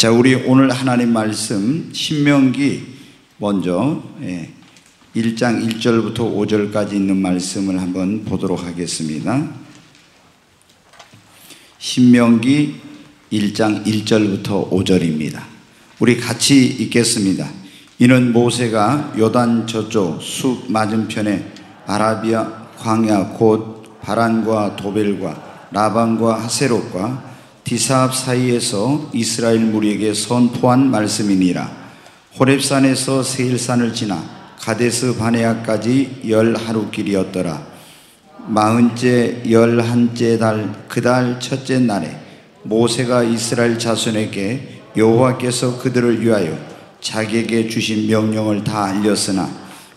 자, 우리 오늘 하나님 말씀 신명기 먼저 예, 1장 1절부터 5절까지 있는 말씀을 한번 보도록 하겠습니다. 신명기 1장 1절부터 5절입니다. 우리 같이 읽겠습니다. 이는 모세가 요단 저쪽 숲 맞은편에 아라비아 광야 곧 바란과 도벨과 라반과 하세롯과 디사압 사이에서 이스라엘 무리에게 선포한 말씀이니라. 호렙산에서 세일산을 지나 가데스 바네아까지 열 하루 길이었더라. 마흔째 열한째 달 그 달 첫째 날에 모세가 이스라엘 자손에게 여호와께서 그들을 위하여 자기에게 주신 명령을 다 알렸으나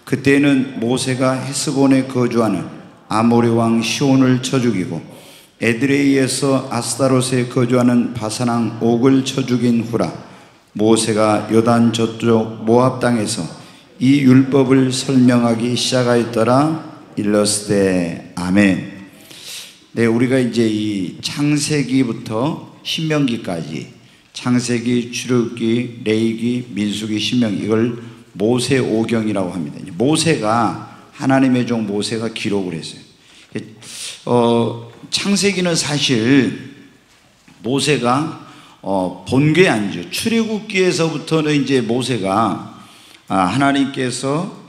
그때는 모세가 헤스본에 거주하는 아모리 왕 시온을 쳐 죽이고 에드레이에서 아스타롯에 거주하는 바사랑 옥을 쳐 죽인 후라 모세가 요단 저쪽 모압 땅에서 이 율법을 설명하기 시작하였더라 일러스되 아멘. 네, 우리가 이제 이 창세기부터 신명기까지 창세기, 출애굽기, 레이기, 민수기, 신명기 이걸 모세 오경이라고 합니다. 모세가 하나님의 종 모세가 기록을 했어요. 어, 창세기는 사실 모세가 어, 본게 아니죠. 출애굽기에서부터는 이제 모세가 아, 하나님께서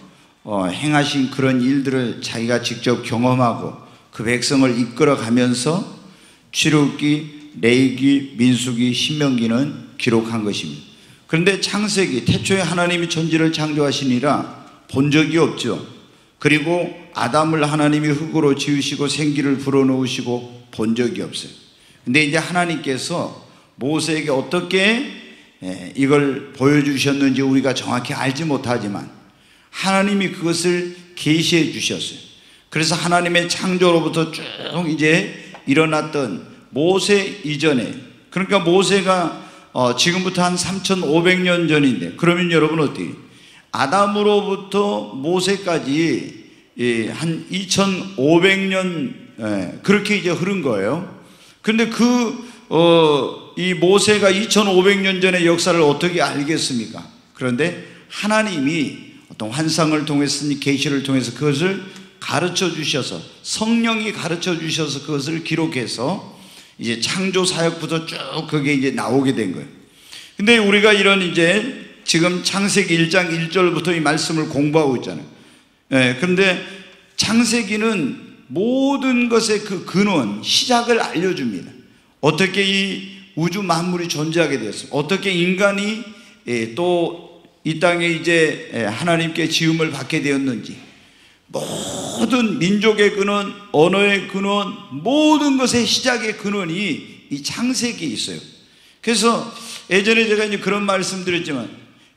어, 행하신 그런 일들을 자기가 직접 경험하고 그 백성을 이끌어 가면서 출애굽기, 레이기, 민수기, 신명기는 기록한 것입니다. 그런데 창세기 태초에 하나님이 천지를 창조하시니라 본 적이 없죠. 그리고 아담을 하나님이 흙으로 지으시고 생기를 불어넣으시고 본 적이 없어요. 근데 이제 하나님께서 모세에게 어떻게 이걸 보여주셨는지 우리가 정확히 알지 못하지만 하나님이 그것을 계시해 주셨어요. 그래서 하나님의 창조로부터 쭉 이제 일어났던 모세 이전에 그러니까 모세가 어 지금부터 한 3,500년 전인데 그러면 여러분 어떻게 아담으로부터 모세까지 한 2,500년 그렇게 이제 흐른 거예요. 그런데 그 어, 이 모세가 2,500년 전의 역사를 어떻게 알겠습니까? 그런데 하나님이 어떤 환상을 통해서 계시를 통해서 그것을 가르쳐 주셔서 성령이 가르쳐 주셔서 그것을 기록해서 이제 창조 사역부터 쭉 그게 이제 나오게 된 거예요. 근데 우리가 이런 이제 지금 창세기 1장 1절부터 이 말씀을 공부하고 있잖아요. 예, 그런데 창세기는 모든 것의 그 근원, 시작을 알려줍니다. 어떻게 이 우주 만물이 존재하게 되었어? 어떻게 인간이 예, 또이 땅에 이제 예, 하나님께 지음을 받게 되었는지, 모든 민족의 근원, 언어의 근원, 모든 것의 시작의 근원이 이 창세기에 있어요. 그래서 예전에 제가 이제 그런 말씀 드렸지만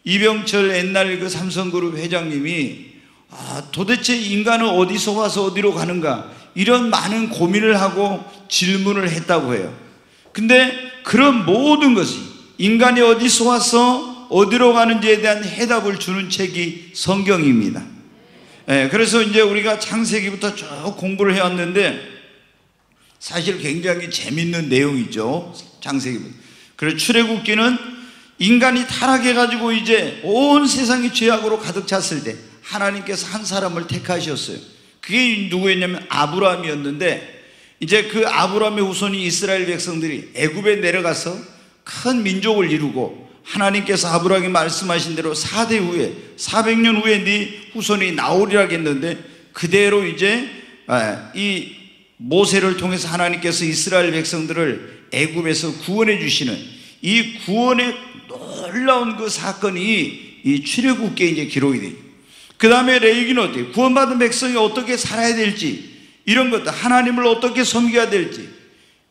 이병철 옛날 그 삼성그룹 회장님이 아, 도대체 인간은 어디서 와서 어디로 가는가 이런 많은 고민을 하고 질문을 했다고 해요. 근데 그런 모든 것이 인간이 어디서 와서 어디로 가는지에 대한 해답을 주는 책이 성경입니다. 예, 그래서 이제 우리가 창세기부터 쭉 공부를 해왔는데 사실 굉장히 재밌는 내용이죠. 창세기부터. 그래서 출애굽기는 인간이 타락해가지고 이제 온 세상이 죄악으로 가득 찼을 때 하나님께서 한 사람을 택하셨어요. 그게 누구였냐면 아브라함이었는데 이제 그 아브라함의 후손이 이스라엘 백성들이 애굽에 내려가서 큰 민족을 이루고 하나님께서 아브라함이 말씀하신 대로 4대 후에 400년 후에 네 후손이 나오리라 했는데 그대로 이제 아, 이 모세를 통해서 하나님께서 이스라엘 백성들을 애굽에서 구원해 주시는 이 구원의 놀라운 그 사건이 이 출애굽기에 이제 기록이 돼요. 그 다음에 레이기는 어떻게 구원받은 백성이 어떻게 살아야 될지 이런 것들 하나님을 어떻게 섬겨야 될지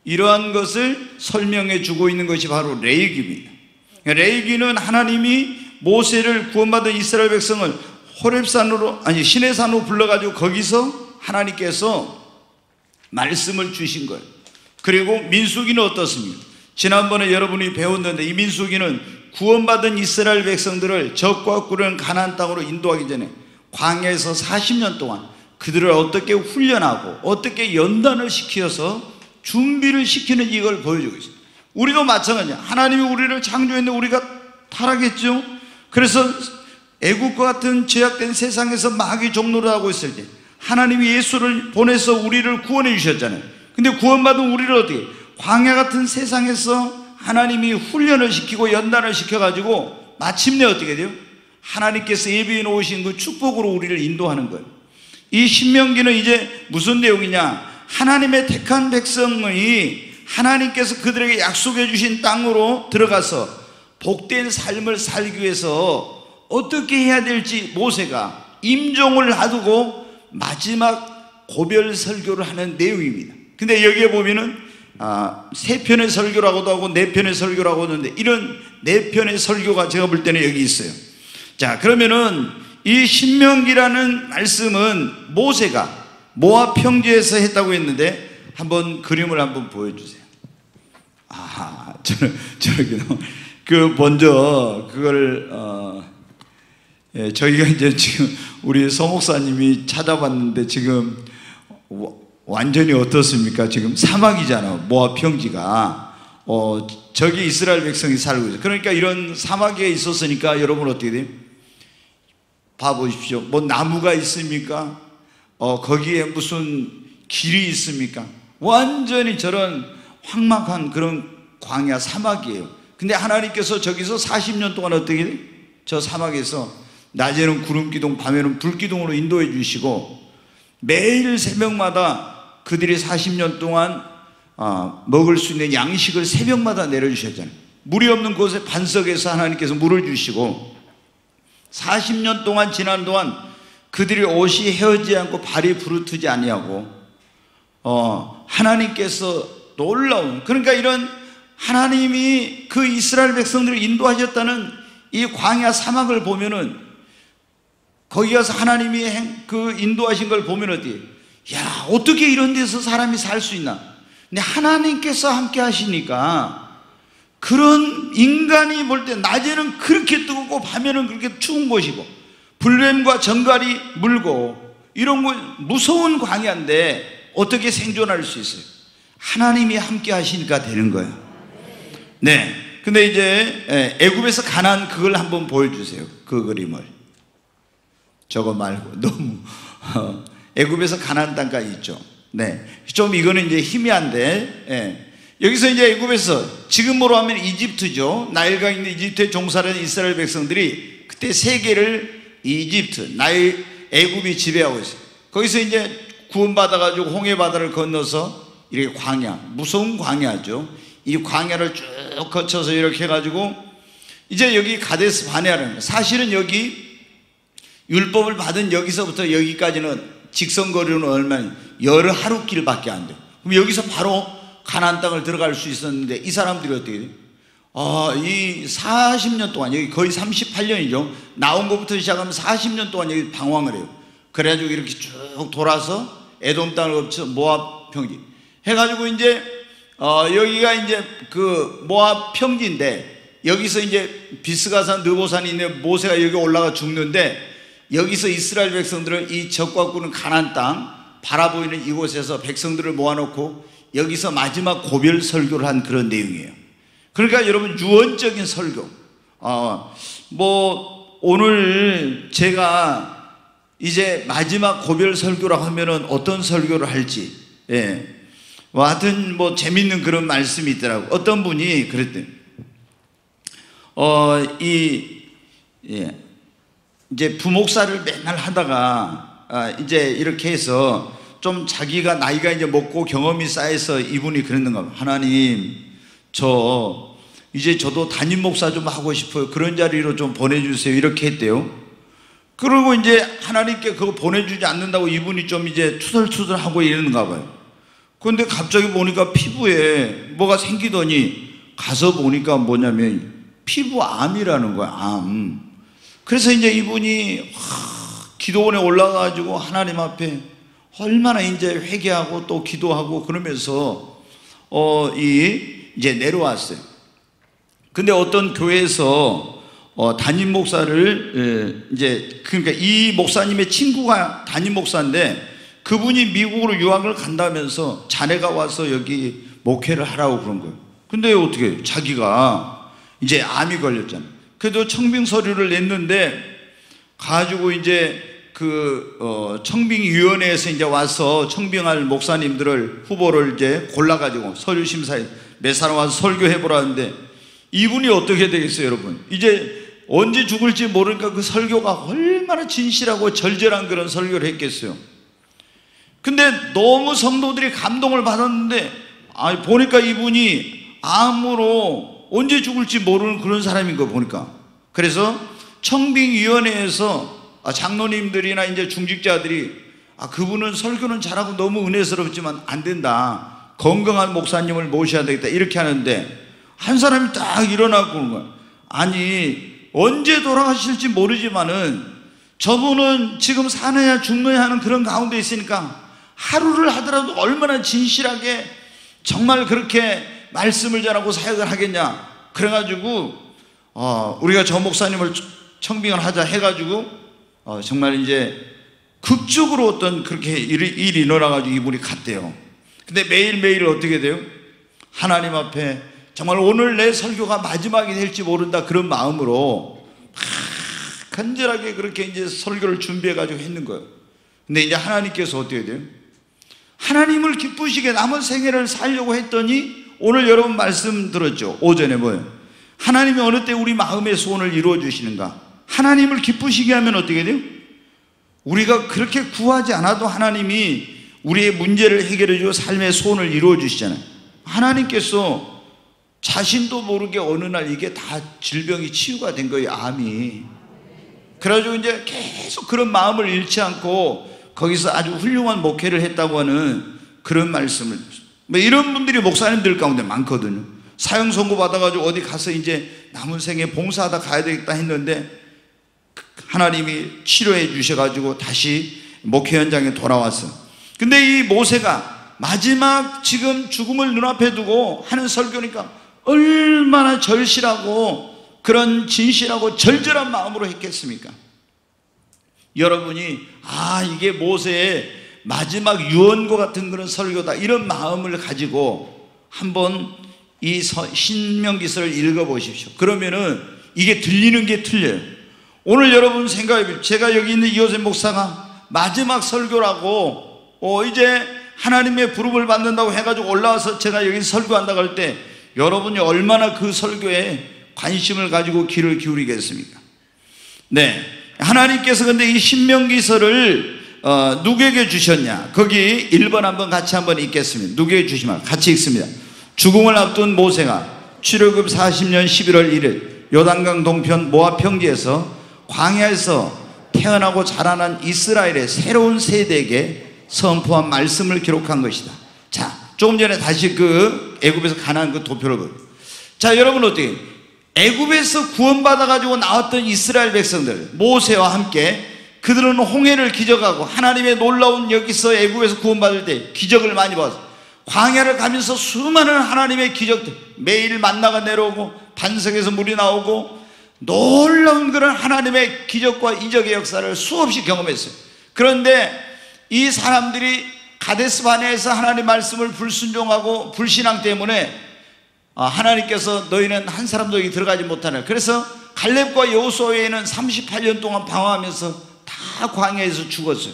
이러한 것을 설명해 주고 있는 것이 바로 레이기입니다. 레이기는 하나님이 모세를 구원받은 이스라엘 백성을 호렙산으로 아니 시내산으로 불러가지고 거기서 하나님께서 말씀을 주신 거예요. 그리고 민수기는 어떻습니까? 지난번에 여러분이 배웠는데 이 민수기는 구원받은 이스라엘 백성들을 적과 꿀은 가나안 땅으로 인도하기 전에 광야에서 40년 동안 그들을 어떻게 훈련하고 어떻게 연단을 시켜서 준비를 시키는 이걸 보여주고 있습니다. 우리도 마찬가지야. 하나님이 우리를 창조했는데 우리가 타락했죠. 그래서 애국과 같은 죄악된 세상에서 마귀 종로를 하고 있을 때 하나님이 예수를 보내서 우리를 구원해 주셨잖아요. 근데 구원받은 우리를 어떻게 광야 같은 세상에서 하나님이 훈련을 시키고 연단을 시켜가지고 마침내 어떻게 돼요? 하나님께서 예비해 놓으신 그 축복으로 우리를 인도하는 거예요. 이 신명기는 이제 무슨 내용이냐? 하나님의 택한 백성이 하나님께서 그들에게 약속해 주신 땅으로 들어가서 복된 삶을 살기 위해서 어떻게 해야 될지 모세가 임종을 놔두고 마지막 고별 설교를 하는 내용입니다. 근데 여기에 보면은 아, 세 편의 설교라고도 하고 네 편의 설교라고 하는데 이런 네 편의 설교가 제가 볼 때는 여기 있어요. 자, 그러면은 이 신명기라는 말씀은 모세가 모압 평지에서 했다고 했는데 한번 그림을 한번 보여주세요. 아, 저는 저기 그 먼저 그걸 어, 예, 저희가 이제 지금 우리 서목사님이 찾아봤는데 지금 완전히 어떻습니까? 지금 사막이잖아. 모압 평지가. 어, 저기 이스라엘 백성이 살고 있어요. 그러니까 이런 사막에 있었으니까 여러분 어떻게 돼요? 봐보십시오. 뭐 나무가 있습니까? 어, 거기에 무슨 길이 있습니까? 완전히 저런 황막한 그런 광야 사막이에요. 근데 하나님께서 저기서 40년 동안 어떻게 돼? 저 사막에서 낮에는 구름 기둥, 밤에는 불 기둥으로 인도해 주시고 매일 새벽마다 그들이 40년 동안 아, 먹을 수 있는 양식을 새벽마다 내려주셨잖아요. 물이 없는 곳에 반석에서 하나님께서 물을 주시고 40년 동안 지난 동안 그들이 옷이 헤어지지 않고 발이 부르트지 아니하고 어, 하나님께서 놀라운 그러니까 이런 하나님이 그 이스라엘 백성들을 인도하셨다는 이 광야 사막을 보면은 거기 가서 하나님이 그 인도하신 걸 보면 어디 야, 어떻게 이런 데서 사람이 살 수 있나? 근데 하나님께서 함께 하시니까 그런 인간이 볼 때 낮에는 그렇게 뜨겁고 밤에는 그렇게 추운 곳이고 불뱀과 정갈이 물고 이런 거 무서운 광야인데 어떻게 생존할 수 있어요? 하나님이 함께 하시니까 되는 거예요. 네. 근데 이제 예, 애굽에서 가난 그걸 한번 보여주세요. 그 그림을. 저거 말고 너무 어, 애굽에서 가나안 땅까지 있죠. 네, 좀 이거는 이제 희미한데 예. 여기서 이제 애굽에서 지금으로 하면 이집트죠. 나일강 있는 이집트에 종살하는 이스라엘 백성들이 그때 세계를 이집트, 나일 애굽이 지배하고 있어요. 거기서 이제 구원받아 가지고 홍해 바다를 건너서 이렇게 광야, 무서운 광야죠. 이 광야를 쭉 거쳐서 이렇게 해 가지고 이제 여기 가데스 바네아라는. 사실은 여기 율법을 받은 여기서부터 여기까지는 직선 거리는 얼마 열 하루 길밖에 안 돼요. 그럼 여기서 바로 가난 땅을 들어갈 수 있었는데 이 사람들이 어떻게 돼요? 아, 이 40년 동안 여기 거의 38년이죠. 나온 것부터 시작하면 40년 동안 여기 방황을 해요. 그래가지고 이렇게 쭉 돌아서 에돔 땅을 거쳐 모압 평지 해가지고 이제 어, 여기가 이제 그 모압 평지인데 여기서 이제 비스가산 느보산이 있는 모세가 여기 올라가 죽는데 여기서 이스라엘 백성들은 이 적과 꾸는 가난 땅 바라보이는 이곳에서 백성들을 모아놓고 여기서 마지막 고별 설교를 한 그런 내용이에요. 그러니까 여러분 유언적인 설교. 어, 뭐 오늘 제가 이제 마지막 고별 설교라고 하면은 어떤 설교를 할지, 예. 뭐 하여튼 뭐 재밌는 그런 말씀이 있더라고. 어떤 분이 그랬대. 어, 이, 예. 이제 부목사를 맨날 하다가 아, 이제 이렇게 해서 좀 자기가 나이가 이제 먹고 경험이 쌓여서 이분이 그랬는가 봐. 하나님, 저 이제 저도 담임 목사 좀 하고 싶어요. 그런 자리로 좀 보내주세요. 이렇게 했대요. 그리고 이제 하나님께 그거 보내주지 않는다고 이분이 좀 이제 투덜투덜 하고 이러는가 봐요. 그런데 갑자기 보니까 피부에 뭐가 생기더니 가서 보니까 뭐냐면 피부암이라는 거야, 암. 그래서 이제 이분이 기도원에 올라가가지고 하나님 앞에 얼마나 이제 회개하고 또 기도하고 그러면서 어, 이 이제 내려왔어요. 근데 어떤 교회에서 어, 담임 목사를 예, 이제 그러니까 이 목사님의 친구가 담임 목사인데 그분이 미국으로 유학을 간다면서 자네가 와서 여기 목회를 하라고 그런 거예요. 근데 어떻게 자기가 이제 암이 걸렸잖아. 그래도 청빙 서류를 냈는데 가지고 이제 그 어, 청빙위원회에서 이제 와서 청빙할 목사님들을 후보를 이제 골라가지고 서류 심사에 몇 사람 와서 설교해 보라는데 이분이 어떻게 되겠어요, 여러분? 이제 언제 죽을지 모르니까 그 설교가 얼마나 진실하고 절절한 그런 설교를 했겠어요. 근데 너무 성도들이 감동을 받았는데 아 보니까 이분이 암으로 언제 죽을지 모르는 그런 사람인 거 보니까. 그래서 청빙위원회에서 아, 장로님들이나 이제 중직자들이 아 그분은 설교는 잘하고 너무 은혜스럽지만 안 된다. 건강한 목사님을 모셔야 되겠다. 이렇게 하는데 한 사람이 딱 일어나고 그런 거야. 아니 언제 돌아가실지 모르지만은 저분은 지금 사느냐 죽느냐 하는 그런 가운데 있으니까 하루를 하더라도 얼마나 진실하게 정말 그렇게 말씀을 전하고 사역을 하겠냐. 그래가지고, 어, 우리가 저 목사님을 청빙을 하자 해가지고, 어, 정말 이제 극적으로 어떤 그렇게 일이, 일이 일어나가지고 이분이 갔대요. 근데 매일매일 어떻게 돼요? 하나님 앞에 정말 오늘 내 설교가 마지막이 될지 모른다 그런 마음으로 간절하게 그렇게 이제 설교를 준비해가지고 했는 거예요. 근데 이제 하나님께서 어떻게 돼요? 하나님을 기쁘시게 남은 생애를 살려고 했더니 오늘 여러분 말씀 들었죠? 오전에 뭐예요? 하나님이 어느 때 우리 마음의 소원을 이루어 주시는가? 하나님을 기쁘시게 하면 어떻게 돼요? 우리가 그렇게 구하지 않아도 하나님이 우리의 문제를 해결해 주고 삶의 소원을 이루어 주시잖아요. 하나님께서 자신도 모르게 어느 날 이게 다 질병이 치유가 된 거예요, 암이. 그래가지고 이제 계속 그런 마음을 잃지 않고 거기서 아주 훌륭한 목회를 했다고 하는 그런 말씀을 뭐 이런 분들이 목사님들 가운데 많거든요. 사형 선고 받아가지고 어디 가서 이제 남은 생에 봉사하다 가야 되겠다 했는데 하나님이 치료해 주셔가지고 다시 목회 현장에 돌아왔어. 근데 이 모세가 마지막 지금 죽음을 눈앞에 두고 하는 설교니까 얼마나 절실하고 그런 진실하고 절절한 마음으로 했겠습니까? 여러분이 아 이게 모세의 마지막 유언과 같은 그런 설교다 이런 마음을 가지고 한번 이 신명기서를 읽어보십시오. 그러면은 이게 들리는 게 틀려요. 오늘 여러분 생각해 제가 여기 있는 이호세 목사가 마지막 설교라고 어 이제 하나님의 부름을 받는다고 해가지고 올라와서 제가 여기 설교한다고 할 때 여러분이 얼마나 그 설교에 관심을 가지고 귀를 기울이겠습니까? 네. 하나님께서 근데 이 신명기서를 어, 누구에게 주셨냐? 거기 1번 한번 같이 한번 읽겠습니다. 누구에게 주시면 같이 읽습니다. 죽음을 앞둔 모세가 출애굽 40년 11월 1일 요단강 동편 모압 평지에서 광야에서 태어나고 자라난 이스라엘의 새로운 세대에게 선포한 말씀을 기록한 것이다. 자, 조금 전에 다시 그 애굽에서 가난 그 도표를 보. 자, 여러분 어떻게? 애굽에서 구원받아 가지고 나왔던 이스라엘 백성들 모세와 함께 그들은 홍해를 기적하고 하나님의 놀라운 여기서 애굽에서 구원받을 때 기적을 많이 봤어. 광야를 가면서 수많은 하나님의 기적들 매일 만나가 내려오고 반석에서 물이 나오고 놀라운 그런 하나님의 기적과 이적의 역사를 수없이 경험했어요. 그런데 이 사람들이 가데스 바네에서 하나님 말씀을 불순종하고 불신앙 때문에 아, 하나님께서 너희는 한 사람도 여기 들어가지 못하네. 그래서 갈렙과 여호수아에는 38년 동안 방황하면서 다 광야에서 죽었어요.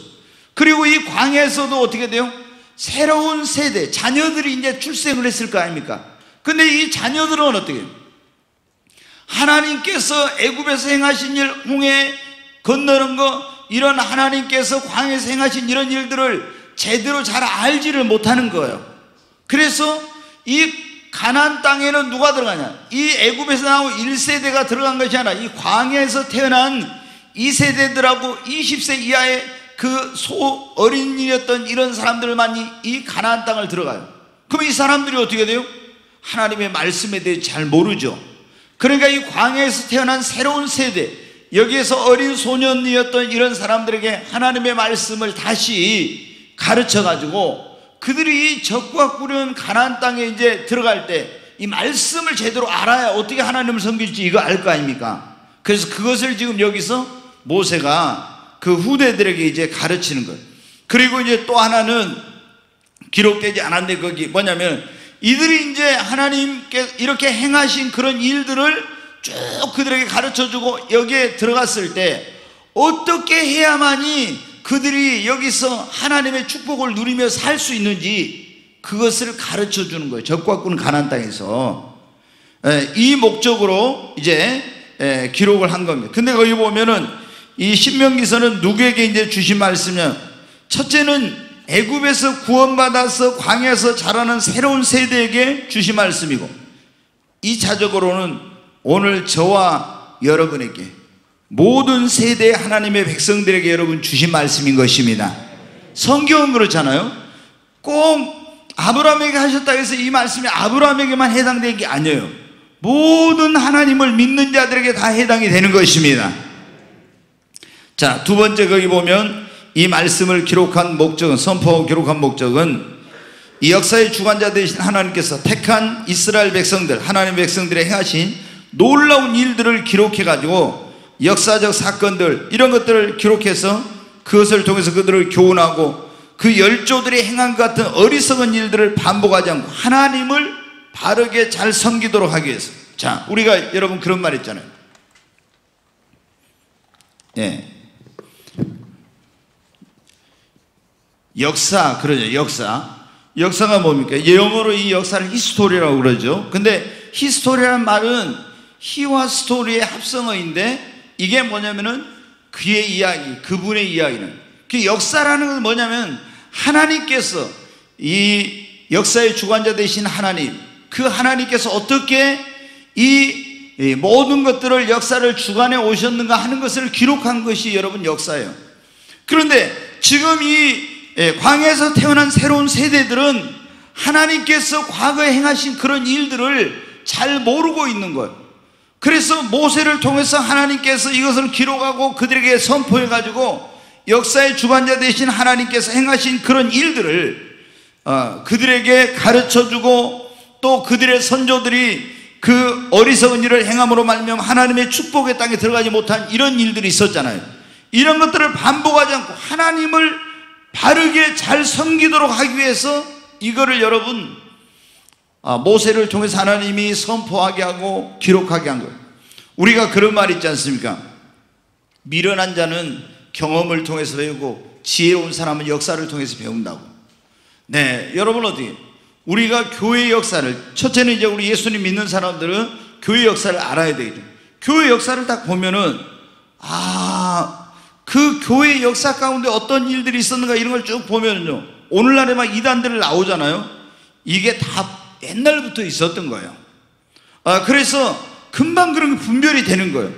그리고 이 광야에서도 어떻게 돼요? 새로운 세대, 자녀들이 이제 출생을 했을 거 아닙니까? 근데 이 자녀들은 어떻게 해요? 하나님께서 애굽에서 행하신 일, 홍해 건너는 거, 이런 하나님께서 광야에서 행하신 이런 일들을 제대로 잘 알지를 못하는 거예요. 그래서 이 가나안 땅에는 누가 들어가냐? 이 애굽에서 나온 1세대가 들어간 것이 아니라 이 광야에서 태어난 2세대들하고 20세 이하의 그 소 어린이였던 이런 사람들만이 이 가나안 땅을 들어가요. 그럼 이 사람들이 어떻게 돼요? 하나님의 말씀에 대해 잘 모르죠. 그러니까 이 광야에서 태어난 새로운 세대, 여기에서 어린 소년이었던 이런 사람들에게 하나님의 말씀을 다시 가르쳐 가지고 그들이 적과 꾸려온 가나안 땅에 이제 들어갈 때 이 말씀을 제대로 알아야 어떻게 하나님을 섬길지 이거 알 거 아닙니까? 그래서 그것을 지금 여기서 모세가 그 후대들에게 이제 가르치는 거예요. 그리고 이제 또 하나는 기록되지 않았는데 거기 뭐냐면 이들이 이제 하나님께 이렇게 행하신 그런 일들을 쭉 그들에게 가르쳐 주고 여기에 들어갔을 때 어떻게 해야만이 그들이 여기서 하나님의 축복을 누리며 살 수 있는지 그것을 가르쳐 주는 거예요. 적과 꾼 가난 땅에서 이 목적으로 이제 기록을 한 겁니다. 근데 거기 보면은 이 신명기서는 누구에게 이제 주신 말씀이냐? 첫째는 애굽에서 구원받아서 광야에서 자라는 새로운 세대에게 주신 말씀이고 2차적으로는 오늘 저와 여러분에게 모든 세대 하나님의 백성들에게 여러분 주신 말씀인 것입니다. 성경은 그렇잖아요. 꼭 아브라함에게 하셨다 해서 이 말씀이 아브라함에게만 해당되는 게 아니에요. 모든 하나님을 믿는 자들에게 다 해당이 되는 것입니다. 자, 두 번째 거기 보면 이 말씀을 기록한 목적은 선포하고 기록한 목적은 이 역사의 주관자 되신 하나님께서 택한 이스라엘 백성들 하나님 백성들의 행하신 놀라운 일들을 기록해 가지고 역사적 사건들 이런 것들을 기록해서 그것을 통해서 그들을 교훈하고 그 열조들이 행한 것 같은 어리석은 일들을 반복하지 않고 하나님을 바르게 잘 섬기도록 하기 위해서 자 우리가 여러분 그런 말 있잖아요 예. 역사 그러죠 역사. 역사가 뭡니까? 영어로 이 역사를 history라고 그러죠. 근데 history라는 말은 his와 story의 합성어인데 이게 뭐냐면은 그의 이야기 그분의 이야기는. 그 역사라는 건 뭐냐면 하나님께서 이 역사의 주관자 되신 하나님 그 하나님께서 어떻게 이 모든 것들을 역사를 주관해 오셨는가 하는 것을 기록한 것이 여러분 역사예요. 그런데 지금 이 예, 광야에서 태어난 새로운 세대들은 하나님께서 과거에 행하신 그런 일들을 잘 모르고 있는 거예요. 그래서 모세를 통해서 하나님께서 이것을 기록하고 그들에게 선포해 가지고 역사의 주관자 되신 하나님께서 행하신 그런 일들을 어, 그들에게 가르쳐 주고 또 그들의 선조들이 그 어리석은 일을 행함으로 말미암아 하나님의 축복의 땅에 들어가지 못한 이런 일들이 있었잖아요. 이런 것들을 반복하지 않고 하나님을 바르게 잘 섬기도록 하기 위해서 이거를 여러분 아, 모세를 통해서 하나님이 선포하게 하고 기록하게 한 거예요. 우리가 그런 말 있지 않습니까? 미련한 자는 경험을 통해서 배우고 지혜로운 사람은 역사를 통해서 배운다고. 네, 여러분 어떻게? 우리가 교회 역사를 첫째는 이제 우리 예수님 믿는 사람들은 교회 역사를 알아야 되겠죠. 교회 역사를 딱 보면은 아 그 교회 역사 가운데 어떤 일들이 있었는가 이런 걸 쭉 보면요. 오늘날에 막 이단들 나오잖아요. 이게 다 옛날부터 있었던 거예요. 아, 그래서 금방 그런 게 분별이 되는 거예요.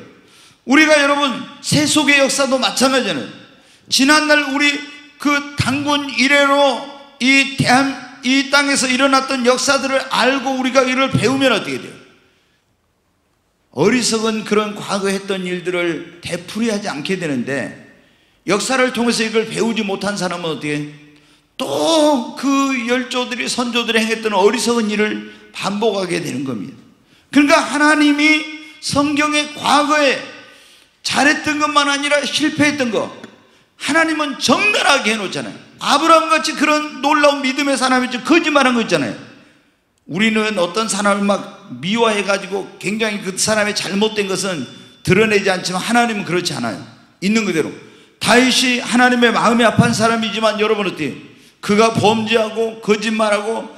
우리가 여러분 세속의 역사도 마찬가지잖아요. 지난날 우리 그 당군 이래로 이 대한 이 땅에서 일어났던 역사들을 알고 우리가 이를 배우면 어떻게 돼요? 어리석은 그런 과거 했던 일들을 되풀이하지 않게 되는데 역사를 통해서 이걸 배우지 못한 사람은 어떻게 또 그 열조들이 선조들이 행했던 어리석은 일을 반복하게 되는 겁니다. 그러니까 하나님이 성경의 과거에 잘했던 것만 아니라 실패했던 것 하나님은 정갈하게 해놓잖아요. 아브라함 같이 그런 놀라운 믿음의 사람이 좀 거짓말한 거 있잖아요. 우리는 어떤 사람을 막 미워해가지고 굉장히 그 사람의 잘못된 것은 드러내지 않지만 하나님은 그렇지 않아요. 있는 그대로. 다윗이 하나님의 마음이 아픈 사람이지만 여러분 어때? 그가 범죄하고 거짓말하고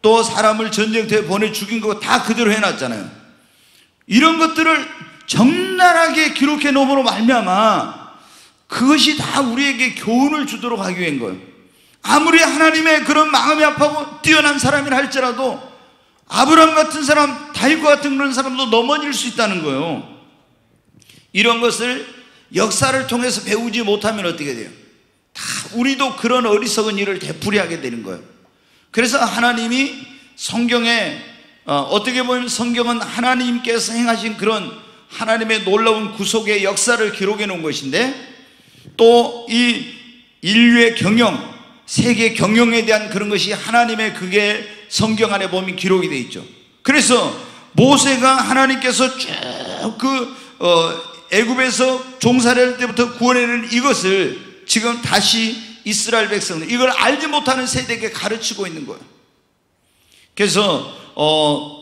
또 사람을 전쟁터에 보내 죽인 거 다 그대로 해놨잖아요. 이런 것들을 적나라하게 기록해 놓음으로 말미암아 그것이 다 우리에게 교훈을 주도록 하기 위한 거예요. 아무리 하나님의 그런 마음이 아파고 뛰어난 사람이라 할지라도 아브람 같은 사람, 다윗과 같은 그런 사람도 넘어질 수 있다는 거예요. 이런 것을 역사를 통해서 배우지 못하면 어떻게 돼요? 다 우리도 그런 어리석은 일을 되풀이하게 되는 거예요. 그래서 하나님이 성경에 어, 떻게 보면 성경은 하나님께서 행하신 그런 하나님의 놀라운 구속의 역사를 기록해 놓은 것인데 또 이 인류의 경영, 세계 경영에 대한 그런 것이 하나님의 그게 성경 안에 보면 기록이 되어 있죠. 그래서 모세가 하나님께서 쭉그 어, 애굽에서 종살이할 때부터 구원해낸 이것을 지금 다시 이스라엘 백성들 이걸 알지 못하는 세대에게 가르치고 있는 거예요. 그래서 어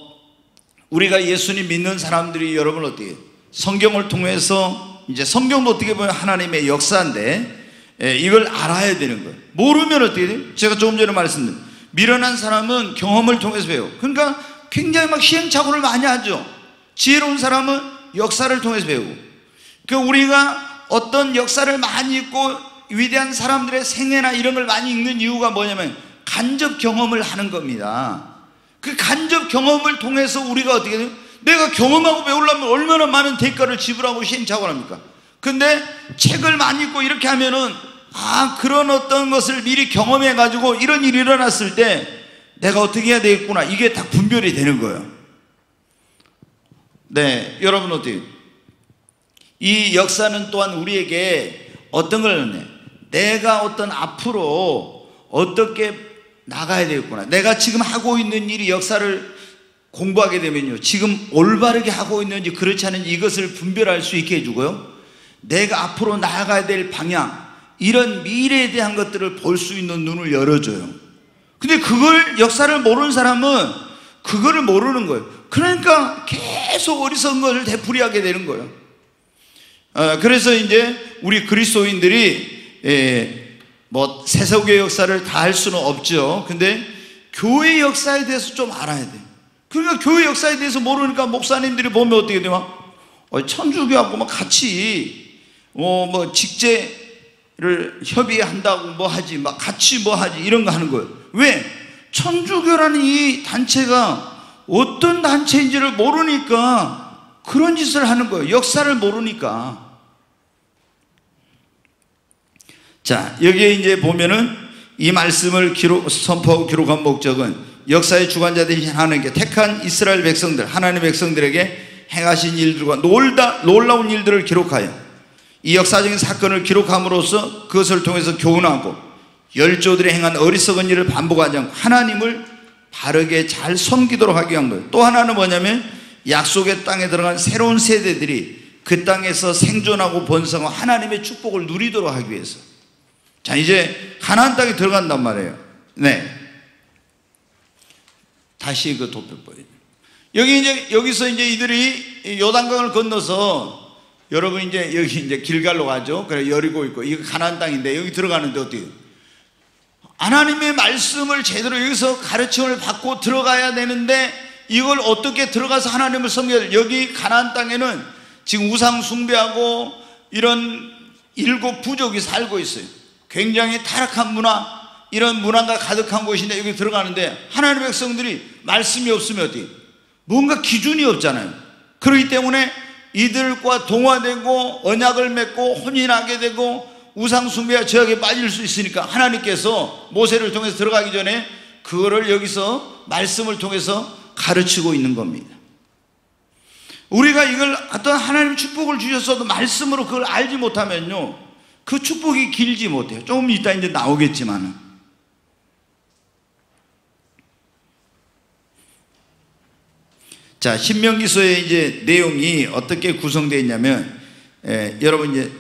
우리가 예수님 믿는 사람들이 여러분 어떻게 성경을 통해서 이제 성경도 어떻게 보면 하나님의 역사인데 예, 이걸 알아야 되는 거예요. 모르면 어떻게 돼요? 제가 조금 전에 말씀드린 미련한 사람은 경험을 통해서 배워. 그러니까 굉장히 막 시행착오를 많이 하죠. 지혜로운 사람은 역사를 통해서 배우고. 그 우리가 어떤 역사를 많이 읽고 위대한 사람들의 생애나 이런 걸 많이 읽는 이유가 뭐냐면 간접 경험을 하는 겁니다. 그 간접 경험을 통해서 우리가 어떻게 돼요? 내가 경험하고 배우려면 얼마나 많은 대가를 지불하고 시행착오를 합니까? 근데 책을 많이 읽고 이렇게 하면은 아 그런 어떤 것을 미리 경험해 가지고 이런 일이 일어났을 때 내가 어떻게 해야 되겠구나 이게 다 분별이 되는 거예요. 네, 여러분 어때요? 이 역사는 또한 우리에게 어떤 걸 하네? 내가 어떤 앞으로 어떻게 나가야 되겠구나. 내가 지금 하고 있는 일이 역사를 공부하게 되면요. 지금 올바르게 하고 있는지 그렇지 않은지 이것을 분별할 수 있게 해주고요. 내가 앞으로 나아가야 될 방향, 이런 미래에 대한 것들을 볼 수 있는 눈을 열어줘요. 근데 그걸 역사를 모르는 사람은 그거를 모르는 거예요. 그러니까 계속 어리석은 것을 되풀이하게 되는 거예요. 어, 그래서 이제 우리 그리스도인들이 예, 뭐 세속의 역사를 다 할 수는 없죠. 근데 교회 역사에 대해서 좀 알아야 돼. 그러니까 교회 역사에 대해서 모르니까 목사님들이 보면 어떻게 돼요? 어, 천주교하고 막 같이 어, 뭐 직제를 협의한다고 뭐 하지, 막 같이 뭐 하지 이런 거 하는 거예요. 왜? 천주교라는 이 단체가 어떤 단체인지를 모르니까 그런 짓을 하는 거예요. 역사를 모르니까. 자, 여기에 이제 보면은 이 말씀을 기록, 선포하고 기록한 목적은 역사의 주관자 되신 하나님께 택한 이스라엘 백성들, 하나님의 백성들에게 행하신 일들과 놀다, 놀라운 일들을 기록하여 이 역사적인 사건을 기록함으로써 그것을 통해서 교훈하고 열조들이 행한 어리석은 일을 반복하지 않고 하나님을 바르게 잘 섬기도록 하기 위한 거예요. 또 하나는 뭐냐면 약속의 땅에 들어간 새로운 세대들이 그 땅에서 생존하고 번성하고 하나님의 축복을 누리도록 하기 위해서. 자, 이제 가나안 땅에 들어간단 말이에요. 네. 다시 그 도표 보여. 여기 이제 여기서 이제 이들이 요단강을 건너서 여러분 이제 여기 이제 길갈로 가죠. 그래 여리고 있고 이거 가나안 땅인데 여기 들어가는데 어떻게? 하나님의 말씀을 제대로 여기서 가르침을 받고 들어가야 되는데 이걸 어떻게 들어가서 하나님을 섬겨야 여기 가나안 땅에는 지금 우상 숭배하고 이런 일곱 부족이 살고 있어요. 굉장히 타락한 문화, 이런 문화가 가득한 곳인데 여기 들어가는데 하나님의 백성들이 말씀이 없으면 어디? 뭔가 기준이 없잖아요. 그렇기 때문에 이들과 동화되고 언약을 맺고 혼인하게 되고 우상숭배와 죄악에 빠질 수 있으니까 하나님께서 모세를 통해서 들어가기 전에 그거를 여기서 말씀을 통해서 가르치고 있는 겁니다. 우리가 이걸 어떤 하나님 축복을 주셨어도 말씀으로 그걸 알지 못하면요. 그 축복이 길지 못해요. 조금 이따 이제 나오겠지만은. 자, 신명기서의 이제 내용이 어떻게 구성되어 있냐면, 에, 여러분 이제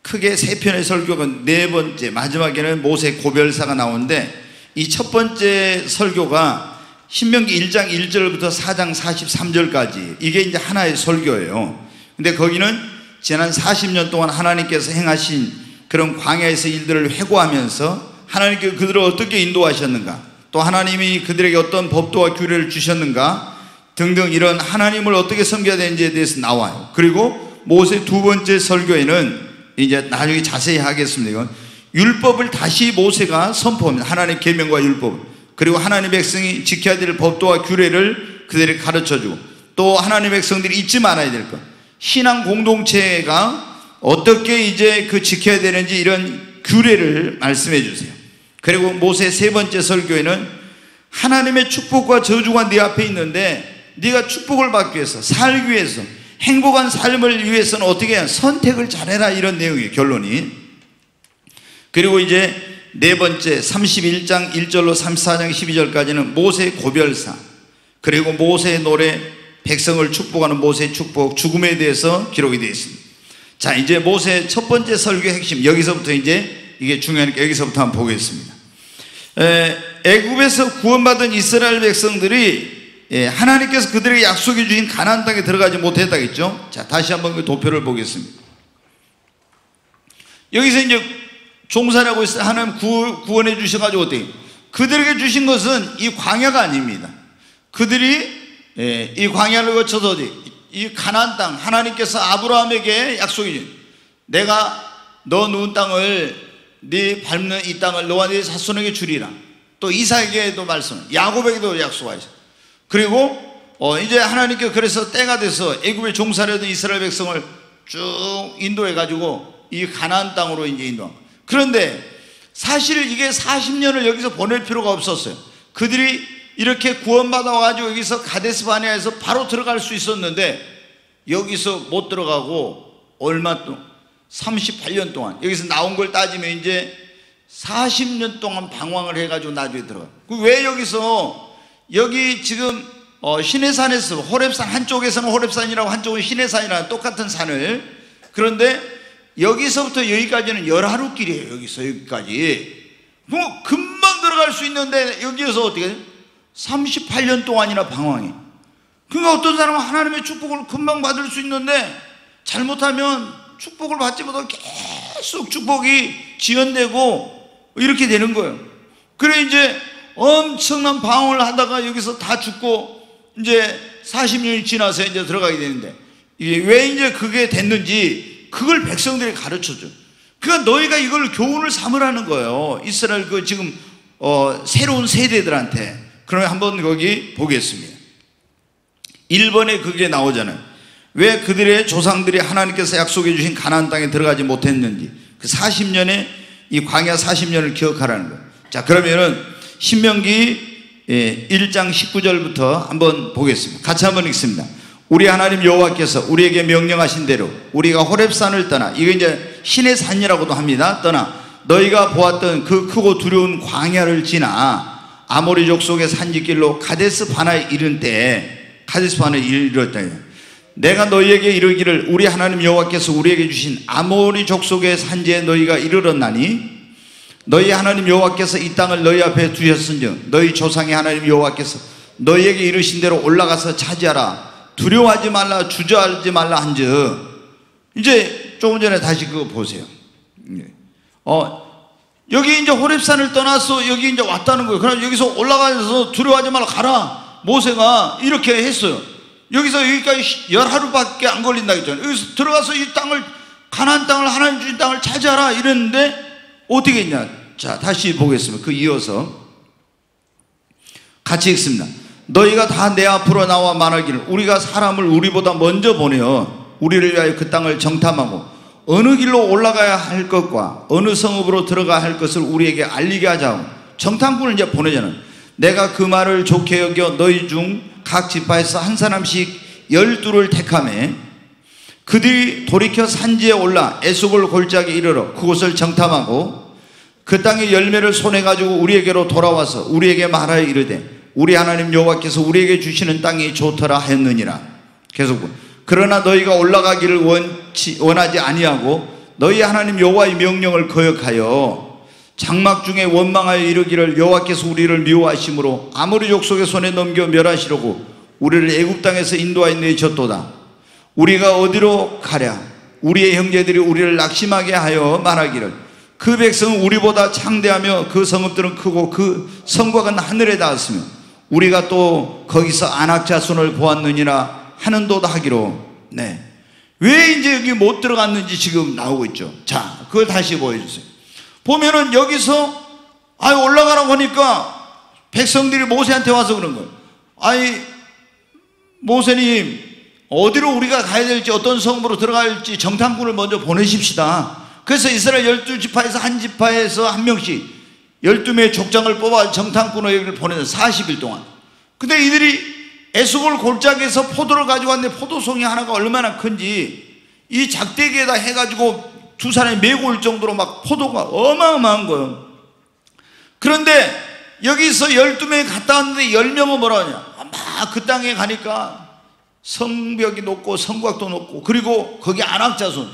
크게 세 편의 설교가 네 번째, 마지막에는 모세 고별사가 나오는데, 이 첫 번째 설교가 신명기 1장 1절부터 4장 43절까지 이게 이제 하나의 설교예요. 근데 거기는 지난 40년 동안 하나님께서 행하신 그런 광야에서 일들을 회고하면서 하나님께 그들을 어떻게 인도하셨는가, 또 하나님이 그들에게 어떤 법도와 규례를 주셨는가 등등 이런 하나님을 어떻게 섬겨야 되는지에 대해서 나와요. 그리고 모세 두 번째 설교에는 이제 나중에 자세히 하겠습니다. 이건 율법을 다시 모세가 선포합니다. 하나님 계명과 율법. 그리고 하나님 백성이 지켜야 될 법도와 규례를 그들에게 가르쳐 주고 또 하나님 백성들이 잊지 말아야 될 것. 신앙 공동체가 어떻게 이제 그 지켜야 되는지 이런 규례를 말씀해 주세요. 그리고 모세 세 번째 설교에는 하나님의 축복과 저주가 네 앞에 있는데 네가 축복을 받기 위해서 살기 위해서 행복한 삶을 위해서는 어떻게 선택을 잘해라 이런 내용이에요 결론이. 그리고 이제 네 번째 31장 1절로 34장 12절까지는 모세 고별사. 그리고 모세의 노래 백성을 축복하는 모세의 축복 죽음에 대해서 기록이 되어 있습니다 자 이제 모세 첫 번째 설교 핵심 여기서부터 이제 이게 중요하니까 여기서부터 한번 보겠습니다 에, 애굽에서 구원받은 이스라엘 백성들이 예, 하나님께서 그들에게 약속해 주신 가나안 땅에 들어가지 못했다겠죠. 자, 다시 한번 그 도표를 보겠습니다. 여기서 이제 종살하고 있어 하나님 구, 구원해 주셔 가지고 어떻게 그들에게 주신 것은 이 광야가 아닙니다. 그들이 예, 이 광야를 거쳐서 어디 이 가나안 땅 하나님께서 아브라함에게 약속해 준 내가 너 누운 땅을 네 밟는 이 땅을 너와 네 자손에게 주리라. 또 이삭에게도 말씀, 야곱에게도 약속하셨어. 그리고 어 이제 하나님께 그래서 때가 돼서 애굽에 종살이던 이스라엘 백성을 쭉 인도해 가지고 이 가나안 땅으로 이제 인도. 그런데 사실 이게 40년을 여기서 보낼 필요가 없었어요. 그들이 이렇게 구원받아 가지고 여기서 가데스 바네아에서 바로 들어갈 수 있었는데 여기서 못 들어가고 얼마 동안 38년 동안 여기서 나온 걸 따지면 이제 40년 동안 방황을 해가지고 나중에 들어가. 그왜 여기서 여기 지금 어 시내산에서 호랩산 한쪽에서는 호랩산이라고 한쪽은 시내산이라는 똑같은 산을 그런데 여기서부터 여기까지는 열하루 길이에요. 여기서 여기까지. 뭐 금방 들어갈 수 있는데 여기에서 어떻게 돼? 38년 동안이나 방황해. 그러니까 어떤 사람은 하나님의 축복을 금방 받을 수 있는데 잘못하면 축복을 받지 못하고 계속 축복이 지연되고 이렇게 되는 거예요. 그래 이제 엄청난 방황을 하다가 여기서 다 죽고 이제 40년이 지나서 이제 들어가게 되는데 왜 이제 그게 됐는지 그걸 백성들이 가르쳐 줘. 그러니까 너희가 이걸 교훈을 삼으라는 거예요. 이스라엘 그 지금 어 새로운 세대들한테. 그러면 한번 거기 보겠습니다. 1번에 그게 나오잖아요. 왜 그들의 조상들이 하나님께서 약속해 주신 가나안 땅에 들어가지 못했는지 그 40년의 이 광야 40년을 기억하라는 거예요. 자, 그러면은 신명기 1장 19절부터 한번 보겠습니다. 같이 한번 읽습니다. 우리 하나님 여호와께서 우리에게 명령하신 대로 우리가 호렙산을 떠나 이거 이제 신의 산이라고도 합니다. 떠나 너희가 보았던 그 크고 두려운 광야를 지나 아모리 족속의 산지길로 카데스 바나에 이른 때 카데스 바나에 이르렀다. 내가 너희에게 이르기를 우리 하나님 여호와께서 우리에게 주신 아모리 족속의 산지에 너희가 이르렀나니 너희 하나님 여호와께서 이 땅을 너희 앞에 두셨은즉 너희 조상의 하나님 여호와께서 너희에게 이르신 대로 올라가서 차지하라 두려워하지 말라 주저하지 말라 한즉 이제 조금 전에 다시 그거 보세요. 어 여기 이제 호렙산을 떠나서 여기 이제 왔다는 거예요. 그럼 여기서 올라가서 두려워하지 말라 가라. 모세가 이렇게 했어요. 여기서 여기까지 열 하루밖에 안 걸린다 했잖아요. 여기서 들어가서 이 땅을 가나안 땅을 하나님 주신 땅을 차지하라 이랬는데 어떻게 했냐? 자, 다시 보겠습니다. 그 이어서 같이 읽습니다. 너희가 다 내 앞으로 나와 말하기를 우리가 사람을 우리보다 먼저 보내어 우리를 위하여 그 땅을 정탐하고 어느 길로 올라가야 할 것과 어느 성읍으로 들어가야 할 것을 우리에게 알리게 하자고 정탐꾼을 이제 보내잖아요. 내가 그 말을 좋게 여겨 너희 중 각 지파에서 한 사람씩 열두를 택함에 그들이 돌이켜 산지에 올라 에스골 골짜기에 이르러 그곳을 정탐하고 그 땅의 열매를 손에 가지고 우리에게로 돌아와서 우리에게 말하여 이르되 우리 하나님 여호와께서 우리에게 주시는 땅이 좋더라 했느니라. 계속 그러나 너희가 올라가기를 원치 원하지 아니하고 너희 하나님 여호와의 명령을 거역하여 장막 중에 원망하여 이르기를 여호와께서 우리를 미워하심으로 아무리 족속의 손에 넘겨 멸하시려고 우리를 애굽 땅에서 인도하여 내셨도다. 우리가 어디로 가랴? 우리의 형제들이 우리를 낙심하게 하여 말하기를 그 백성은 우리보다 창대하며 그 성읍들은 크고 그 성곽은 하늘에 닿았으며 우리가 또 거기서 안악 자손을 보았느니라 하는도다 하기로 네. 왜 이제 여기 못 들어갔는지 지금 나오고 있죠. 자, 그걸 다시 보여주세요. 보면은 여기서 아 올라가라고 하니까 백성들이 모세한테 와서 그런 거예요. 아이 모세님 어디로 우리가 가야 될지 어떤 성으로 들어갈지 정탐꾼을 먼저 보내십시다. 그래서 이스라엘 열두 지파에서 한 지파에서 한 명씩 열두 명의 족장을 뽑아 정탐꾼을 여기를 보내는 40일 동안. 근데 이들이 에스골 골짜기에서 포도를 가지고 왔는데 포도송이 하나가 얼마나 큰지 이 작대기에다 해가지고 두 사람이 메고 올 정도로 막 포도가 어마어마한 거예요. 그런데 여기서 12명이 갔다 왔는데 10명은 뭐라 하냐. 막 그 땅에 가니까 성벽이 높고 성곽도 높고 그리고 거기 안악자손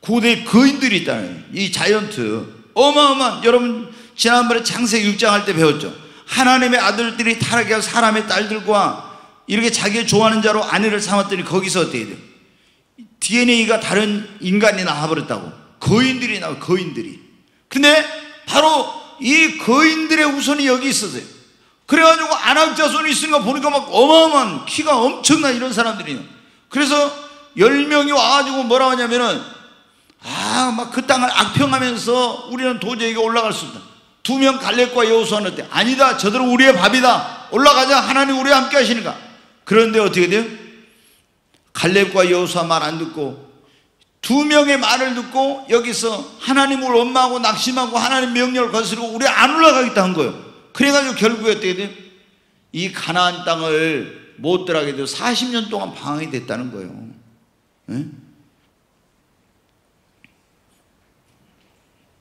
고대 거인들이 있다는 이 자이언트 어마어마한 여러분 지난번에 창세기 6장 할 때 배웠죠. 하나님의 아들들이 타락해서 사람의 딸들과 이렇게 자기가 좋아하는 자로 아내를 삼았더니 거기서 어떻게 돼요? DNA가 다른 인간이 나와버렸다고. 거인들이 나와, 거인들이. 근데 바로 이 거인들의 후손이 여기 있었어요. 그래가지고 안악자손이 있으니까 보니까 막 어마어마한 키가 엄청나 이런 사람들이에요. 그래서 열 명이 와가지고 뭐라 하냐면은 아, 막 그 땅을 악평하면서 우리는 도저히 올라갈 수 없다. 두 명 갈렙과 여호수아는 때 아니다. 저들은 우리의 밥이다. 올라가자. 하나님 우리와 함께 하시니까. 그런데 어떻게 돼요? 갈렙과 여호수아 말 안 듣고 두 명의 말을 듣고 여기서 하나님을 원망하고 낙심하고 하나님 명령을 거스르고 우리 안 올라가겠다 한 거예요. 그래가지고 결국에 어떻게 돼요? 이 가나안 땅을 못 들어가게 돼서 40년 동안 방황이 됐다는 거예요. 네?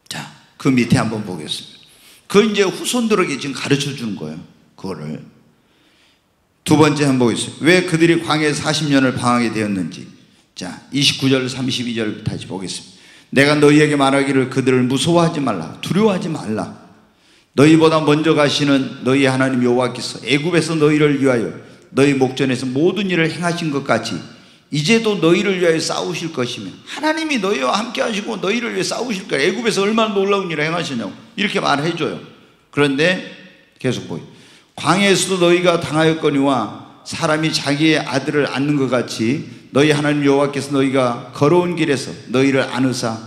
자, 그 밑에 한번 보겠습니다. 그 이제 후손들에게 지금 가르쳐 주는 거예요. 그거를. 두 번째 한번 보겠습니다. 왜 그들이 광야에 40년을 방황하게 되었는지. 자, 29절, 32절 다시 보겠습니다. 내가 너희에게 말하기를 그들을 무서워하지 말라. 두려워하지 말라. 너희보다 먼저 가시는 너희 하나님 여호와께서 애굽에서 너희를 위하여 너희 목전에서 모든 일을 행하신 것 같이 이제도 너희를 위하여 싸우실 것이며 하나님이 너희와 함께 하시고 너희를 위해 싸우실 거야. 애굽에서 얼마나 놀라운 일을 행하시냐고 이렇게 말해 줘요. 그런데 계속 보여. 광야에서도 너희가 당하였거니와 사람이 자기의 아들을 안는 것 같이 너희 하나님 여호와께서 너희가 걸어온 길에서 너희를 안으사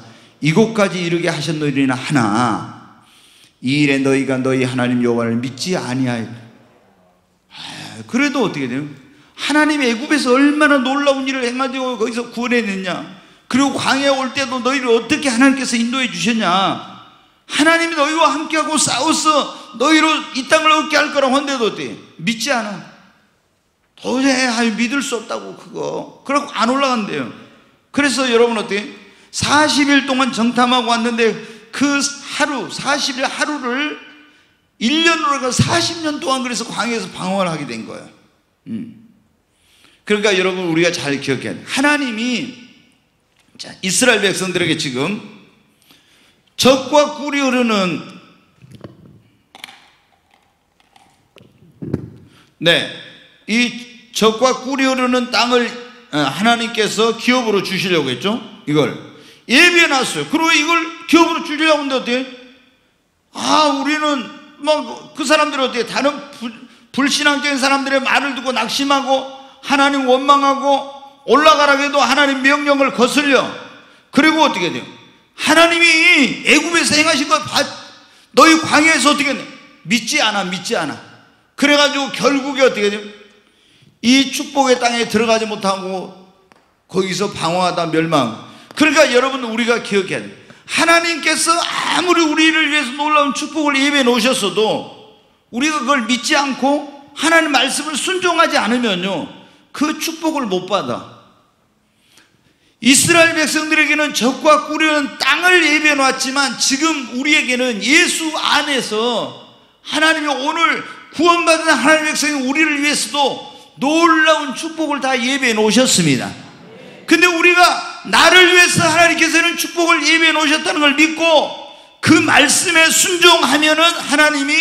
이곳까지 이르게 하셨느니나 하나 이 일에 너희가 너희 하나님 여호와를 믿지 아니하여 그래도 어떻게 돼요? 하나님 애굽에서 얼마나 놀라운 일을 행하고 거기서 구원해냈냐? 그리고 광야에 올 때도 너희를 어떻게 하나님께서 인도해 주셨냐? 하나님이 너희와 함께하고 싸웠어 너희로 이 땅을 얻게 할 거라고 한데도 어때? 믿지 않아 도저히 믿을 수 없다고 그거 그러고 안 올라간대요 그래서 여러분 어때? 40일 동안 정탐하고 왔는데 그 하루 40일 하루를 1년으로 가 40년 동안 그래서 광야에서 방황을 하게 된 거예요 음. 그러니까 여러분 우리가 잘 기억해야 돼 하나님이 자, 이스라엘 백성들에게 지금 적과 꿀이 흐르는 네, 이 적과 꿀이 흐르는 땅을 어, 하나님께서 기업으로 주시려고 했죠. 이걸 예비해 놨어요. 그리고 이걸 기업으로 주려고 하는데 어떻게? 아, 우리는 뭐 그 사람들이 어떻게 다른 불, 신앙적인 사람들의 말을 듣고 낙심하고 하나님 원망하고 올라가라고 해도 하나님 명령을 거슬려. 그리고 어떻게 돼요? 하나님이 애굽에서 행하신 걸 봐, 너희 광야에서 어떻게 돼? 믿지 않아, 믿지 않아. 그래가지고 결국에 어떻게 돼요? 이 축복의 땅에 들어가지 못하고 거기서 방황하다 멸망. 그러니까 여러분 우리가 기억해야 돼. 하나님께서 아무리 우리를 위해서 놀라운 축복을 예배해 놓으셨어도 우리가 그걸 믿지 않고 하나님 말씀을 순종하지 않으면요. 그 축복을 못 받아. 이스라엘 백성들에게는 적과 꿀이는 땅을 예배해 놨지만 지금 우리에게는 예수 안에서 하나님이 오늘 구원받은 하나님의 백성이 우리를 위해서도 놀라운 축복을 다 예배해 놓으셨습니다. 근데 우리가 나를 위해서 하나님께서는 축복을 예배해 놓으셨다는 걸 믿고 그 말씀에 순종하면은 하나님이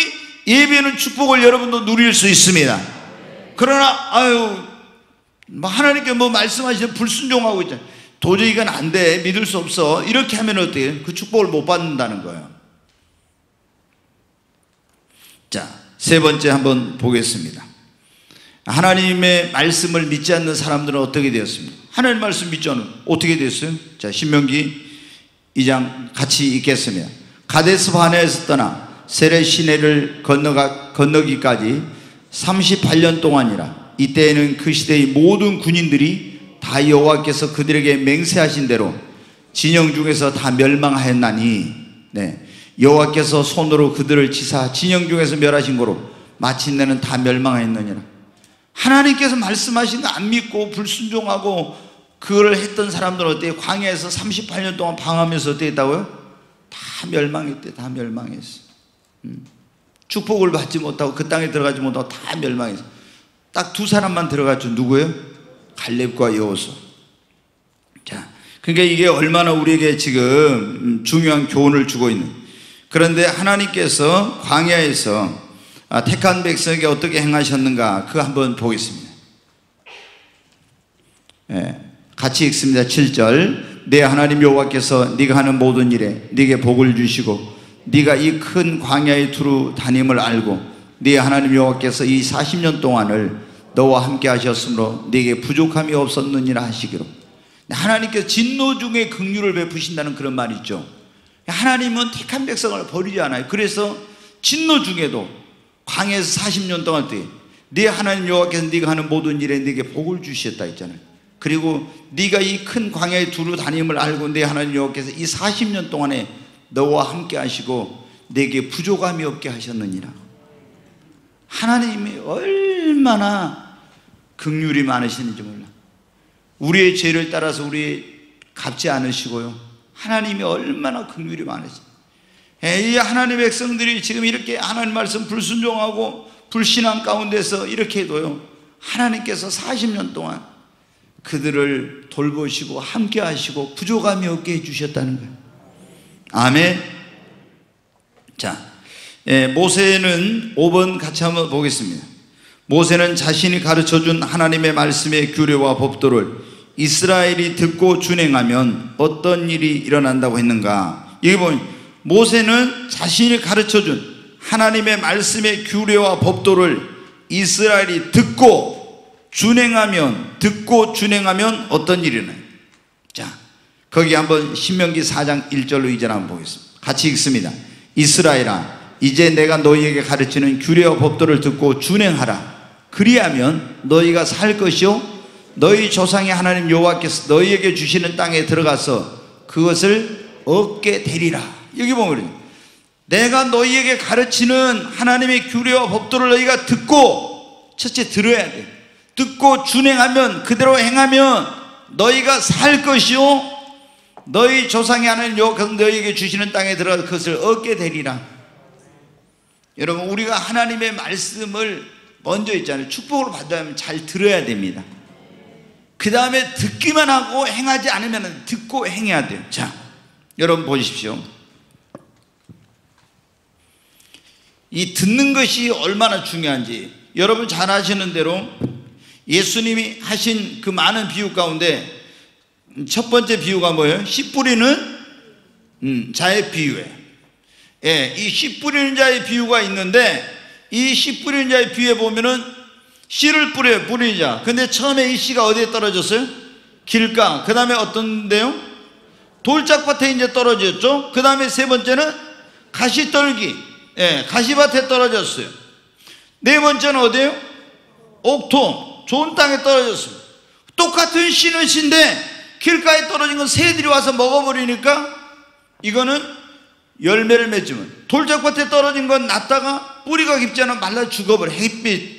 예배하는 축복을 여러분도 누릴 수 있습니다. 그러나 아유 뭐 하나님께 뭐 말씀하시는 불순종하고 있잖아요. 도저히 이건 안 돼. 믿을 수 없어. 이렇게 하면 어떻게? 그 축복을 못 받는다는 거예요. 자, 세 번째 한번 보겠습니다. 하나님의 말씀을 믿지 않는 사람들은 어떻게 되었습니까? 하나님 말씀 믿지 않는 어떻게 됐어요? 자, 신명기 2장 같이 읽겠습니다. 가데스 바네에서 떠나 세레 시내를 건너가, 건너기까지 38년 동안이라 이때에는 그 시대의 모든 군인들이 다 여호와께서 그들에게 맹세하신 대로 진영 중에서 다 멸망하였나니 네. 여호와께서 손으로 그들을 치사 진영 중에서 멸하신 거로 마침내는 다 멸망하였느니라. 하나님께서 말씀하신 거 안 믿고 불순종하고 그걸 했던 사람들은 어때 광야에서 38년 동안 방하면서 어떻게 했다고요? 다 멸망했대 다 멸망했어. 음. 축복을 받지 못하고 그 땅에 들어가지 못하고 다 멸망했어. 딱 두 사람만 들어갔죠. 누구예요? 갈렙과 여호수 자 그러니까 이게 얼마나 우리에게 지금 중요한 교훈을 주고 있는 그런데 하나님께서 광야에서 아, 택한 백성에게 어떻게 행하셨는가 그 한번 보겠습니다. 예, 같이 읽습니다. 7절 내 하나님 여호와께서 네가 하는 모든 일에 네게 복을 주시고 네가 이 큰 광야에 두루 다님을 알고 네 하나님 여호와께서 이 40년 동안을 너와 함께 하셨으므로 네게 부족함이 없었느니라 하시기로 하나님께서 진노 중에 긍휼을 베푸신다는 그런 말이 있죠. 하나님은 택한 백성을 버리지 않아요. 그래서 진노 중에도 광야에서 40년 동안 때 네 하나님 여호와께서 네가 하는 모든 일에 네게 복을 주셨다 했잖아요. 그리고 네가 이 큰 광야에 두루 다님을 알고 네 하나님 여호와께서 이 40년 동안에 너와 함께 하시고 내게 부족함이 없게 하셨느니라. 하나님이 얼마나 긍휼이 많으시는지 몰라. 우리의 죄를 따라서 우리 갚지 않으시고요. 하나님이 얼마나 긍휼이 많으시. 이 하나님의 백성들이 지금 이렇게 하나님 말씀 불순종하고 불신앙 가운데서 이렇게 해도요. 하나님께서 40년 동안 그들을 돌보시고 함께 하시고 부족함이 없게 해 주셨다는 거예요. 아멘. 자, 예, 모세는 5번 같이 한번 보겠습니다. 모세는 자신이 가르쳐 준 하나님의 말씀의 규례와 법도를 이스라엘이 듣고 준행하면 어떤 일이 일어난다고 했는가? 여기 보면 모세는 자신이 가르쳐 준 하나님의 말씀의 규례와 법도를 이스라엘이 듣고 준행하면 듣고 준행하면 어떤 일이 나요? 자, 거기 한번 신명기 4장 1절로 2절 한번 보겠습니다. 같이 읽습니다. 이스라엘아 이제 내가 너희에게 가르치는 규례와 법도를 듣고 준행하라. 그리하면 너희가 살 것이요 너희 조상의 하나님 여호와께서 너희에게 주시는 땅에 들어가서 그것을 얻게 되리라. 여기 보면 내가 너희에게 가르치는 하나님의 규례와 법도를 너희가 듣고 첫째 들어야 돼. 듣고 준행하면 그대로 행하면 너희가 살 것이요 너희 조상의 하나님 여호와께서 너희에게 주시는 땅에 들어가 그것을 얻게 되리라. 여러분 우리가 하나님의 말씀을 먼저 있잖아요. 축복을 받으면 잘 들어야 됩니다. 그 다음에 듣기만 하고 행하지 않으면 듣고 행해야 돼요. 자, 여러분 보십시오. 이 듣는 것이 얼마나 중요한지 여러분 잘 아시는 대로 예수님이 하신 그 많은 비유 가운데 첫 번째 비유가 뭐예요? 씨 뿌리는 음, 자의 비유예요. 예, 이씨 뿌리는 자의 비유가 있는데 이씨 뿌리는 자의 비유에 보면은 씨를 뿌려요, 뿌리는 자. 근데 처음에 이 씨가 어디에 떨어졌어요? 길가. 그 다음에 어떤데요? 돌짝밭에 이제 떨어졌죠? 그 다음에 세 번째는 가시떨기. 예, 가시밭에 떨어졌어요. 네 번째는 어디에요? 옥토. 좋은 땅에 떨어졌습니다. 똑같은 씨는 씨인데 길가에 떨어진 건 새들이 와서 먹어버리니까 이거는 열매를 맺으면 돌짝밭에 떨어진 건 낫다가 뿌리가 깊지 않아 말라 죽어버려 햇빛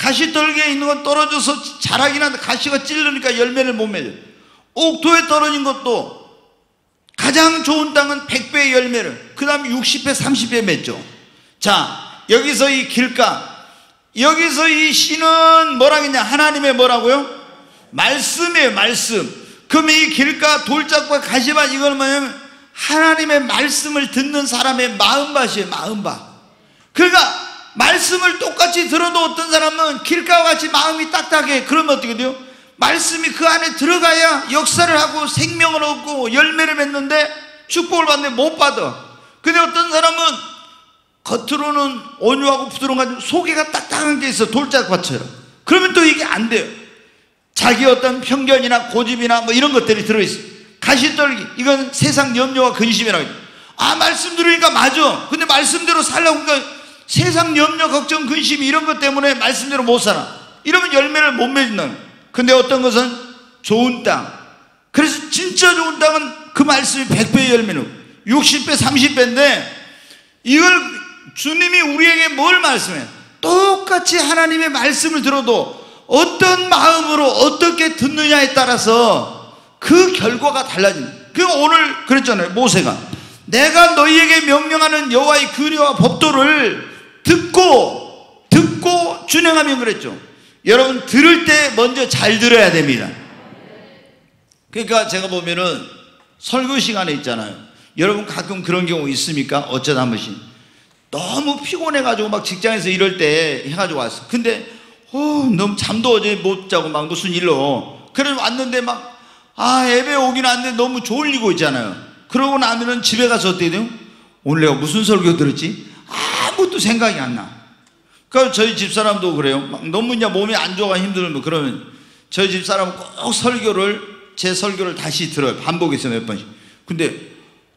가시떨기에 있는 건 떨어져서 자라긴 한데 가시가 찔르니까 열매를 못 맺어 옥토에 떨어진 것도 가장 좋은 땅은 100배의 열매를 그 다음에 60배 30배 맺죠. 자 여기서 이 길가. 여기서 이 씨는 뭐라겠냐? 하나님의 뭐라고요? 말씀이에요 말씀. 그러면 이 길가 돌짝과 가시밭 이거는 뭐냐면 하나님의 말씀을 듣는 사람의 마음밭이에요 마음밭. 그러니까 말씀을 똑같이 들어도 어떤 사람은 길가와 같이 마음이 딱딱해 그러면 어떻게 돼요? 말씀이 그 안에 들어가야 역사를 하고 생명을 얻고 열매를 맺는데 축복을 받는데 못 받아 근데 어떤 사람은 겉으로는 온유하고 부드러운 가지고 속에가 딱딱한 게 있어 돌짝밭처럼 그러면 또 이게 안 돼요 자기 어떤 편견이나 고집이나 뭐 이런 것들이 들어있어. 가시떨기. 이건 세상 염려와 근심이라고. 아, 말씀 들으니까 맞아. 근데 말씀대로 살라고 하니까 세상 염려, 걱정, 근심 이런 것 때문에 말씀대로 못 살아. 이러면 열매를 못 맺는다. 근데 어떤 것은 좋은 땅. 그래서 진짜 좋은 땅은 그 말씀이 100배의 열매는 60배, 30배인데 이걸 주님이 우리에게 뭘 말씀해? 똑같이 하나님의 말씀을 들어도 어떤 마음으로 어떻게 듣느냐에 따라서 그 결과가 달라진다. 그 오늘 그랬잖아요. 모세가 내가 너희에게 명령하는 여호와의 규례와 법도를 듣고 듣고 준행하면 그랬죠. 여러분 들을 때 먼저 잘 들어야 됩니다. 그러니까 제가 보면은 설교 시간에 있잖아요. 여러분 가끔 그런 경우 있습니까? 어쩌다 한 번씩 너무 피곤해 가지고 막 직장에서 이럴 때 해 가지고 왔어. 근데 어, 너무 잠도 어제 못 자고 막 무슨 일로. 그래 왔는데 막 아, 예배 오긴 왔는데 너무 졸리고 있잖아요. 그러고 나면은 집에 가서 어떻게 돼요? 오늘 내가 무슨 설교 들었지? 아무것도 생각이 안 나. 그러니까 저희 집사람도 그래요. 막 너무 이제 몸이 안 좋아 힘들면 그러면 저희 집사람은 꼭 설교를 제 설교를 다시 들어요. 반복해서 몇 번씩. 근데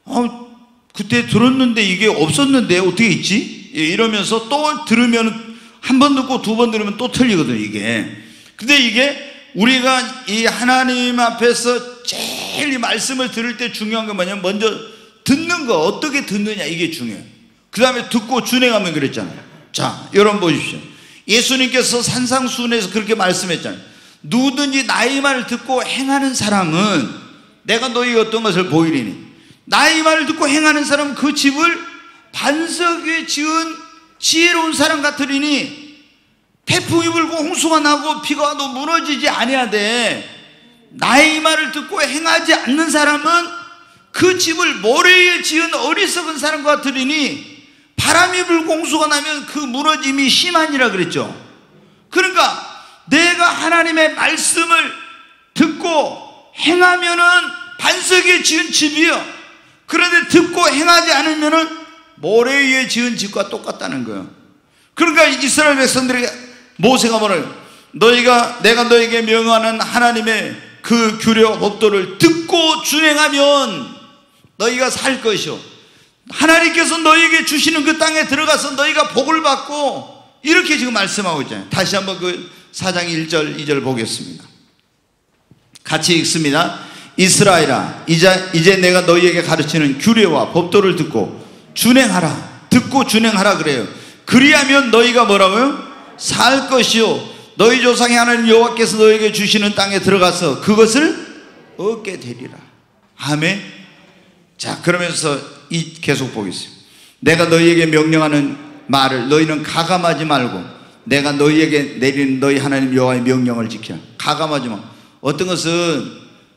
어, 그때 들었는데 이게 없었는데 어떻게 있지? 예, 이러면서 또 들으면 한 번 듣고 두 번 들으면 또 틀리거든요, 이게. 근데 이게 우리가 이 하나님 앞에서 제일 이 말씀을 들을 때 중요한 건 뭐냐면 먼저 듣는 거 어떻게 듣느냐 이게 중요해요. 그 다음에 듣고 준행하면 그랬잖아요. 자, 여러분 보십시오. 예수님께서 산상수훈에서 그렇게 말씀했잖아요. 누구든지 나의 말을 듣고 행하는 사람은 내가 너희 어떤 것을 보이리니 나의 말을 듣고 행하는 사람은 그 집을 반석 위에 지은 지혜로운 사람 같으리니 태풍이 불고 홍수가 나고 비가 와도 무너지지 아니하되 나의 말을 듣고 행하지 않는 사람은 그 집을 모래에 지은 어리석은 사람과 같으리니 바람이 불고 홍수가 나면 그 무너짐이 심하니라 그랬죠. 그러니까 내가 하나님의 말씀을 듣고 행하면은 반석에 지은 집이요. 그런데 듣고 행하지 않으면은 모래 위에 지은 집과 똑같다는 거예요. 그러니까 이스라엘 백성들에게 모세가 뭐래요? 너희가 내가 너에게 명하는 하나님의 그 규례와 법도를 듣고 준행하면 너희가 살 것이요. 하나님께서 너희에게 주시는 그 땅에 들어가서 너희가 복을 받고 이렇게 지금 말씀하고 있잖아요. 다시 한번 그 4장 1절 2절 보겠습니다. 같이 읽습니다. 이스라엘아 이제, 이제 내가 너희에게 가르치는 규례와 법도를 듣고 준행하라. 듣고 준행하라 그래요. 그리하면 너희가 뭐라고요? 살 것이요. 너희 조상의 하나님 여호와께서 너희에게 주시는 땅에 들어가서 그것을 얻게 되리라. 아멘. 자, 그러면서 이 계속 보겠습니다. 내가 너희에게 명령하는 말을 너희는 가감하지 말고 내가 너희에게 내리는 너희 하나님 여호와의 명령을 지켜. 가감하지 마. 어떤 것은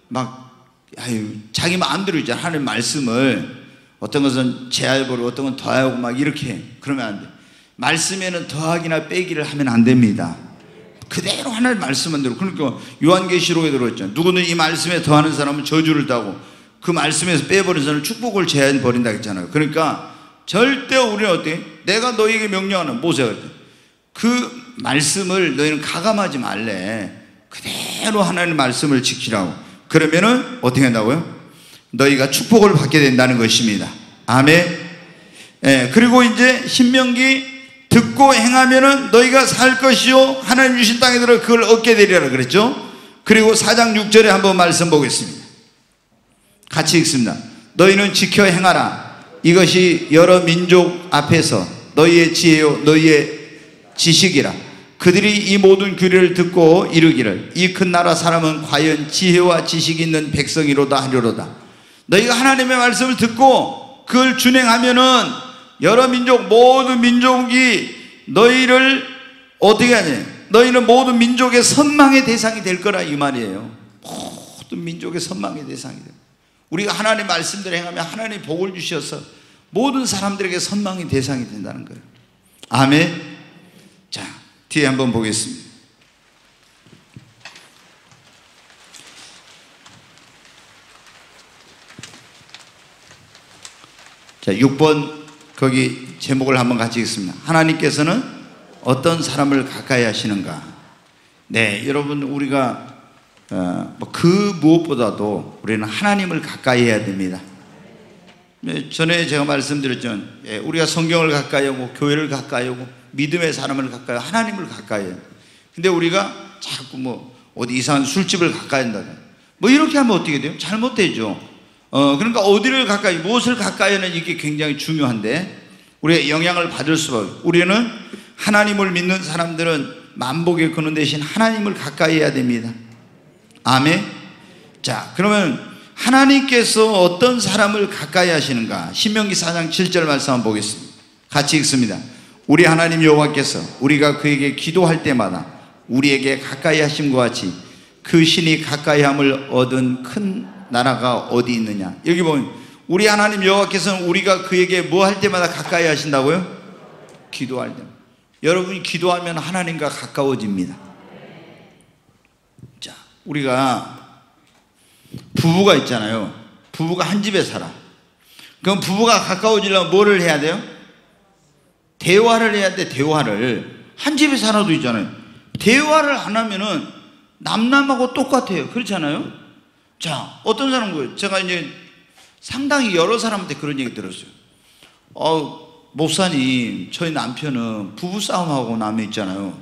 막 아유 자기 마음대로 있잖아 하나님 말씀을 어떤 것은 제할고로 어떤 건 더하고 막 이렇게 그러면 안 돼. 말씀에는 더하기나 빼기를 하면 안 됩니다. 그대로 하나님 말씀만 대로. 그러니까 요한계시록에 들어있잖아요. 누구는 이 말씀에 더하는 사람은 저주를 따고 그 말씀에서 빼버린 사람은 축복을 제한 버린다 했잖아요. 그러니까 절대 우리는 어때? 내가 너에게 명령하는 모세가 그 말씀을 너희는 가감하지 말래. 그대로 하나님 말씀을 지키라고. 그러면은 어떻게 한다고요? 너희가 축복을 받게 된다는 것입니다. 아멘. 예, 그리고 이제 신명기 듣고 행하면은 너희가 살 것이요 하나님 주신 땅에 들어 그걸 얻게 되리라 그랬죠. 그리고 4장 6절에 한번 말씀 보겠습니다. 같이 읽습니다. 너희는 지켜 행하라. 이것이 여러 민족 앞에서 너희의 지혜요 너희의 지식이라. 그들이 이 모든 규례를 듣고 이르기를 이 큰 나라 사람은 과연 지혜와 지식이 있는 백성이로다 하려로다. 너희가 하나님의 말씀을 듣고 그걸 준행하면은 여러 민족 모든 민족이 너희를 어떻게 하냐? 너희는 모든 민족의 선망의 대상이 될 거라 이 말이에요. 모든 민족의 선망의 대상이 돼. 우리가 하나님 말씀대로 행하면 하나님 복을 주셔서 모든 사람들에게 선망의 대상이 된다는 거예요. 아멘. 자, 뒤에 한번 보겠습니다. 자, 6번 거기 제목을 한번 같이 읽습니다. 하나님께서는 어떤 사람을 가까이 하시는가? 네, 여러분 우리가 그 무엇보다도 우리는 하나님을 가까이 해야 됩니다. 네, 전에 제가 말씀드렸죠. 예, 우리가 성경을 가까이 하고 교회를 가까이 하고 믿음의 사람을 가까이 하나님을 가까이 해요. 근데 우리가 자꾸 뭐 어디 이상한 술집을 가까이 한다. 뭐 이렇게 하면 어떻게 돼요? 잘못되죠. 어, 그러니까 어디를 가까이, 무엇을 가까이 하는 이게 굉장히 중요한데 우리의 영향을 받을 수밖에. 우리는 하나님을 믿는 사람들은 만복에 거는 대신 하나님을 가까이 해야 됩니다. 아멘. 자, 그러면 하나님께서 어떤 사람을 가까이 하시는가? 신명기 4장 7절 말씀 한번 보겠습니다. 같이 읽습니다. 우리 하나님 여호와께서 우리가 그에게 기도할 때마다 우리에게 가까이 하심과 같이 그 신이 가까이 함을 얻은 큰 나라가 어디 있느냐? 여기 보면 우리 하나님 여호와께서는 우리가 그에게 뭐 할 때마다 가까이 하신다고요? 기도할 때. 여러분이 기도하면 하나님과 가까워집니다. 자, 우리가 부부가 있잖아요. 부부가 한 집에 살아. 그럼 부부가 가까워지려면 뭐를 해야 돼요? 대화를 해야 돼, 대화를. 한 집에 살아도 있잖아요. 대화를 안 하면은 남남하고 똑같아요. 그렇잖아요? 자, 어떤 사람 거예요? 제가 이제 상당히 여러 사람한테 그런 얘기 들었어요. 어, 목사님, 저희 남편은 부부싸움하고 남에 있잖아요.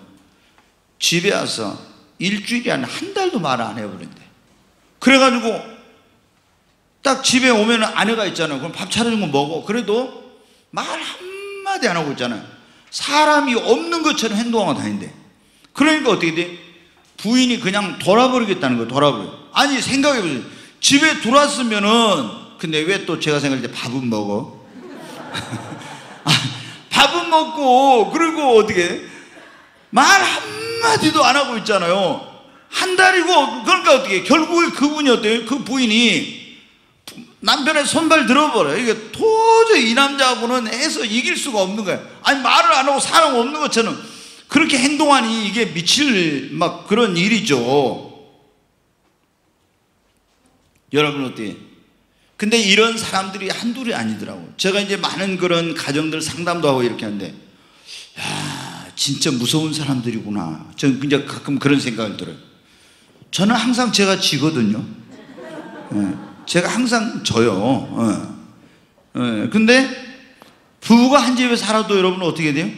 집에 와서 일주일이 아니라 한 달도 말안 해버린대. 그래가지고 딱 집에 오면 아내가 있잖아요. 그럼 밥 차려준 거 먹어. 그래도 말 한마디 안 하고 있잖아요. 사람이 없는 것처럼 행동하고 다닌대. 그러니까 어떻게 돼? 부인이 그냥 돌아버리겠다는 거예요. 돌아버려. 아니, 생각해보세요. 집에 들어왔으면은, 근데 왜 또 제가 생각할 때 밥은 먹어? 아, 밥은 먹고, 그리고 어떻게, 말 한마디도 안 하고 있잖아요. 한 달이고, 그러니까 어떻게, 결국에 그분이 어때요? 그 부인이 남편의 손발 들어버려요. 이게 도저히 이 남자하고는 해서 이길 수가 없는 거예요. 아니, 말을 안 하고 사람 없는 것처럼 그렇게 행동하니 이게 미칠 막 그런 일이죠. 여러분 어때요? 근데 이런 사람들이 한둘이 아니더라고. 제가 이제 많은 그런 가정들 상담도 하고 이렇게 하는데, 야, 진짜 무서운 사람들이구나. 저는 그냥 가끔 그런 생각을 들어요. 저는 항상 제가 지거든요. 예, 제가 항상 져요. 예. 예, 근데 부부가 한 집에 살아도 여러분 어떻게 돼요?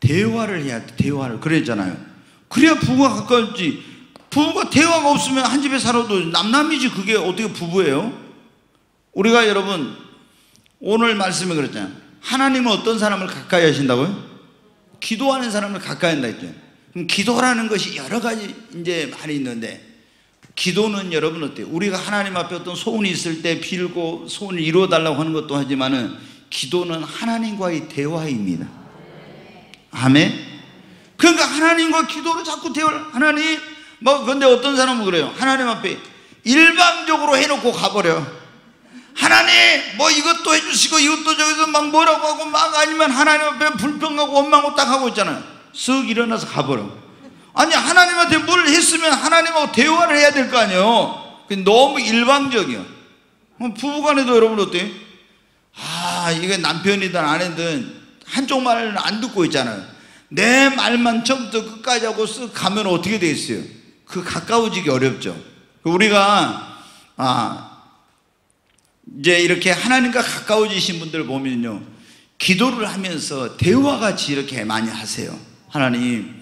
대화를 해야 돼, 대화를. 그랬잖아요. 그래야 부부가 가까울지. 부부가 대화가 없으면 한 집에 살아도 남남이지 그게 어떻게 부부예요? 우리가 여러분 오늘 말씀에 그랬잖아요. 하나님은 어떤 사람을 가까이 하신다고요? 기도하는 사람을 가까이 한다 했죠. 그럼 기도라는 것이 여러 가지 이제 말이 있는데 기도는 여러분 어때요? 우리가 하나님 앞에 어떤 소원이 있을 때 빌고 소원을 이루어 달라고 하는 것도 하지만은 기도는 하나님과의 대화입니다. 아멘. 그러니까 하나님과 기도를 자꾸 대화를 하나님 뭐 근데 어떤 사람은 그래요. 하나님 앞에 일방적으로 해놓고 가버려. 하나님 뭐 이것도 해주시고 이것도 저기서 막 뭐라고 하고 막 아니면 하나님 앞에 불평하고 원망하고 딱 하고 있잖아요. 쓱 일어나서 가버려. 아니 하나님한테 뭘 했으면 하나님하고 대화를 해야 될 거 아니에요. 너무 일방적이야. 부부간에도 여러분 어때요? 아 이게 남편이든 아내든 한쪽 말을 안 듣고 있잖아요. 내 말만 처음부터 끝까지 하고 쓱 가면 어떻게 되겠어요? 그 가까워지기 어렵죠. 우리가 아 이제 이렇게 하나님과 가까워지신 분들 보면요. 기도를 하면서 대화 같이 이렇게 많이 하세요. 하나님,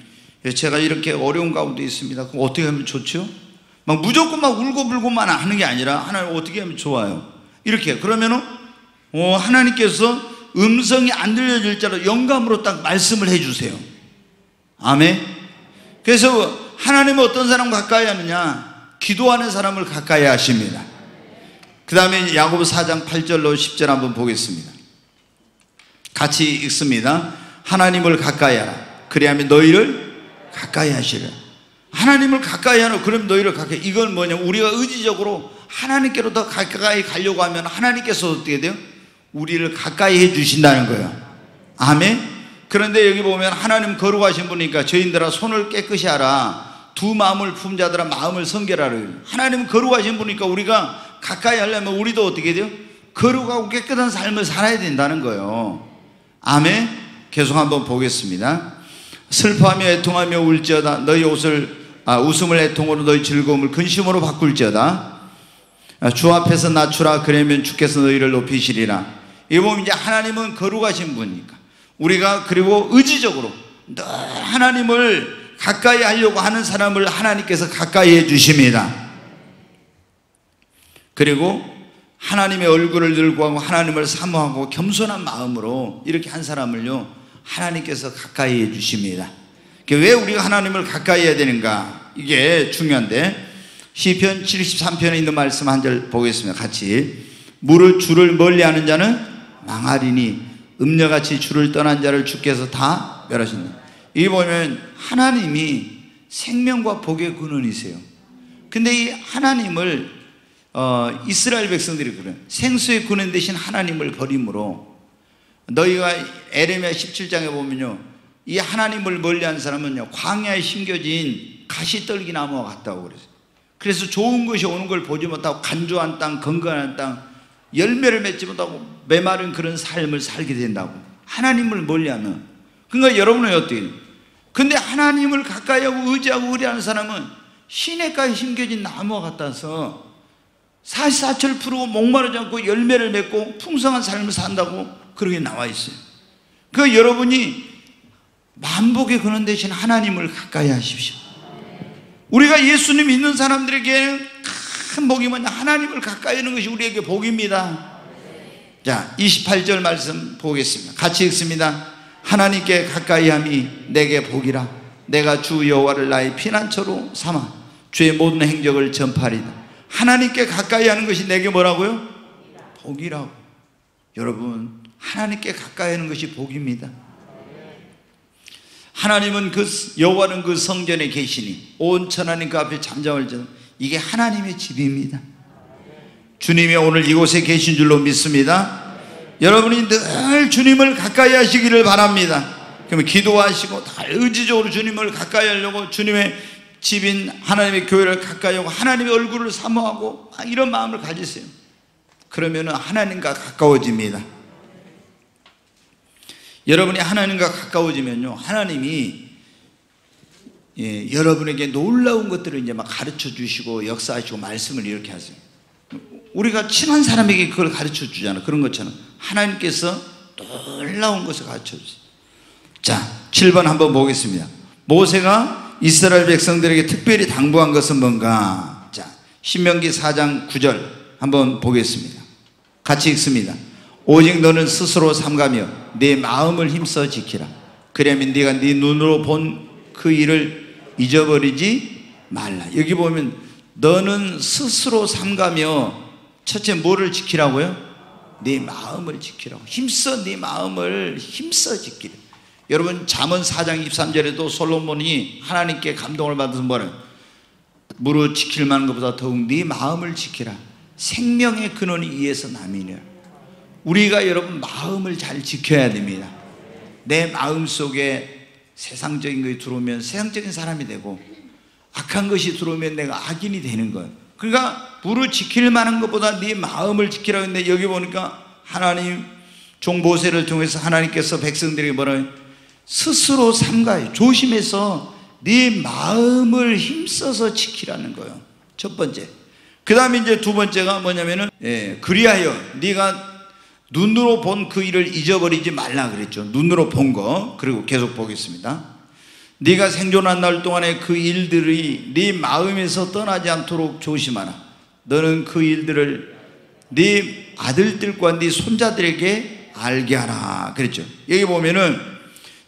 제가 이렇게 어려운 가운데 있습니다. 그럼 어떻게 하면 좋죠? 막 무조건 막 울고불고만 하는 게 아니라 하나님 어떻게 하면 좋아요? 이렇게 그러면은 어, 하나님께서 음성이 안 들려질 자로 영감으로 딱 말씀을 해주세요. 아멘. 그래서 하나님은 어떤 사람 가까이 하느냐? 기도하는 사람을 가까이 하십니다. 그 다음에 야고보 4장 8절로 10절 한번 보겠습니다. 같이 읽습니다. 하나님을 가까이 하라. 그리하면 너희를 가까이 하시라. 하나님을 가까이 하라. 그럼 너희를 가까이. 이건 뭐냐? 우리가 의지적으로 하나님께로 더 가까이 가려고 하면 하나님께서 어떻게 돼요? 우리를 가까이 해 주신다는 거예요. 아멘. 그런데 여기 보면 하나님 거룩하신 분이니까 저희들아 손을 깨끗이 하라. 두 마음을 품자들아 마음을 성결하라. 하나님 거룩하신 분이니까 우리가 가까이 하려면 우리도 어떻게 돼요? 거룩하고 깨끗한 삶을 살아야 된다는 거예요. 아멘. 계속 한번 보겠습니다. 슬퍼하며 애통하며 울지어다. 너희 옷을 아, 웃음을 애통으로 너희 즐거움을 근심으로 바꿀지어다. 아, 주 앞에서 낮추라. 그러면 주께서 너희를 높이시리라. 이 보면 이제 하나님은 거룩하신 분이니까 우리가 그리고 의지적으로 늘 하나님을 가까이 하려고 하는 사람을 하나님께서 가까이 해 주십니다. 그리고 하나님의 얼굴을 들고 하고 하나님을 사모하고 겸손한 마음으로 이렇게 한 사람을요 하나님께서 가까이 해 주십니다. 왜 우리가 하나님을 가까이 해야 되는가? 이게 중요한데 시편 73편에 있는 말씀 한 절 보겠습니다. 같이 물을 주를 멀리하는 자는 망하리니 음녀같이 주를 떠난 자를 주께서 다 멸하신다. 이 보면 하나님이 생명과 복의 근원이세요. 근데 이 하나님을 어, 이스라엘 백성들이 그래 생수의 근원 대신 하나님을 버림으로 너희가 에레미야 17장에 보면요. 이 하나님을 멀리하는 사람은요. 광야에 심겨진 가시떨기 나무와 같다고 그랬어요. 그래서 좋은 것이 오는 걸 보지 못하고 간조한 땅, 건강한 땅, 열매를 맺지 못하고 메마른 그런 삶을 살게 된다고. 하나님을 멀리하는. 그러니까 여러분은 어떻게? 근데 하나님을 가까이 하고 의지하고 의뢰하는 사람은 시냇가에 심겨진 나무와 같아서 사시사철 풀고 목마르지 않고 열매를 맺고 풍성한 삶을 산다고 그렇게 나와 있어요. 그 여러분이 만복에 그는 대신 하나님을 가까이 하십시오. 우리가 예수님 믿는 사람들에게 큰 복이 뭐냐? 하나님을 가까이 하는 것이 우리에게 복입니다. 자, 28절 말씀 보겠습니다. 같이 읽습니다. 하나님께 가까이 함이 내게 복이라. 내가 주 여호와를 나의 피난처로 삼아 주의 모든 행적을 전파리다. 하나님께 가까이 하는 것이 내게 뭐라고요? 복이라고. 여러분, 하나님께 가까이 하는 것이 복입니다. 하나님은 그 여호와는 그 성전에 계시니 온 천하님 그 앞에 잠잠을 자 이게 하나님의 집입니다. 주님이 오늘 이곳에 계신 줄로 믿습니다. 여러분이 늘 주님을 가까이 하시기를 바랍니다. 그러면 기도하시고 다 의지적으로 주님을 가까이 하려고 주님의 집인 하나님의 교회를 가까이 하고 하나님의 얼굴을 사모하고 이런 마음을 가지세요. 그러면 하나님과 가까워집니다. 여러분이 하나님과 가까워지면요, 하나님이 예, 여러분에게 놀라운 것들을 이제 막 가르쳐 주시고 역사하시고 말씀을 이렇게 하세요. 우리가 친한 사람에게 그걸 가르쳐 주잖아. 그런 것처럼 하나님께서 놀라운 것을 가르쳐 주세요. 자, 7번 한번 보겠습니다. 모세가 이스라엘 백성들에게 특별히 당부한 것은 뭔가? 자, 신명기 4장 9절 한번 보겠습니다. 같이 읽습니다. 오직 너는 스스로 삼가며 네 마음을 힘써 지키라. 그러면 네가 네 눈으로 본 그 일을 잊어버리지 말라. 여기 보면 너는 스스로 삼가며 첫째 뭐를 지키라고요? 네 마음을 지키라고. 힘써 네 마음을 힘써 지키라. 여러분 잠언 4장 23절에도 솔로몬이 하나님께 감동을 받아서 뭐는 무릇 지킬 만한 것보다 더욱 네 마음을 지키라. 생명의 근원이 이에서 남이냐. 우리가 여러분 마음을 잘 지켜야 됩니다. 내 마음 속에 세상적인 것이 들어오면 세상적인 사람이 되고 악한 것이 들어오면 내가 악인이 되는 거예요. 그러니까 무릇 지킬 만한 것보다 네 마음을 지키라고 했는데 여기 보니까 하나님 종보세를 통해서 하나님께서 백성들에게 뭐라 스스로 삼가요. 조심해서 네 마음을 힘써서 지키라는 거예요. 첫 번째. 그 다음에 이제 두 번째가 뭐냐면은 예, 그리하여 네가 눈으로 본 그 일을 잊어버리지 말라 그랬죠. 눈으로 본 거. 그리고 계속 보겠습니다. 네가 생존한 날 동안에 그 일들이 네 마음에서 떠나지 않도록 조심하라. 너는 그 일들을 네 아들들과 네 손자들에게 알게 하라. 그랬죠. 여기 보면은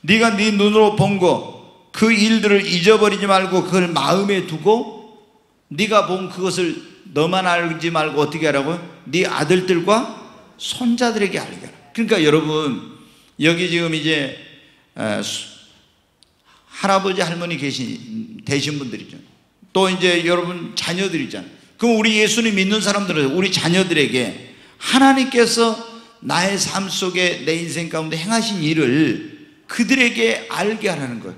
네가 네 눈으로 본 거 그 일들을 잊어버리지 말고 그걸 마음에 두고 네가 본 그것을 너만 알지 말고 어떻게 하라고요? 네 아들들과 손자들에게 알게 하라. 그러니까 여러분 여기 지금 이제 할아버지 할머니 계신 되신 분들이죠. 또 이제 여러분 자녀들이잖아요. 그럼 우리 예수님 믿는 사람들은 우리 자녀들에게 하나님께서 나의 삶 속에 내 인생 가운데 행하신 일을 그들에게 알게 하라는 거예요.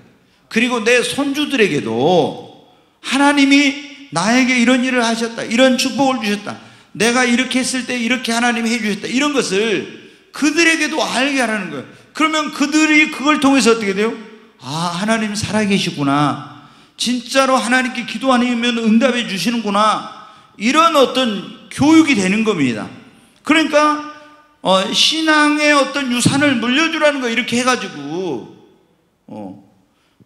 그리고 내 손주들에게도 하나님이 나에게 이런 일을 하셨다. 이런 축복을 주셨다. 내가 이렇게 했을 때 이렇게 하나님이 해주셨다. 이런 것을 그들에게도 알게 하라는 거예요. 그러면 그들이 그걸 통해서 어떻게 돼요? 아, 하나님 살아계시구나. 진짜로 하나님께 기도 아니면 응답해 주시는구나. 이런 어떤 교육이 되는 겁니다. 그러니까, 어, 신앙의 어떤 유산을 물려주라는 거 이렇게 해가지고, 어,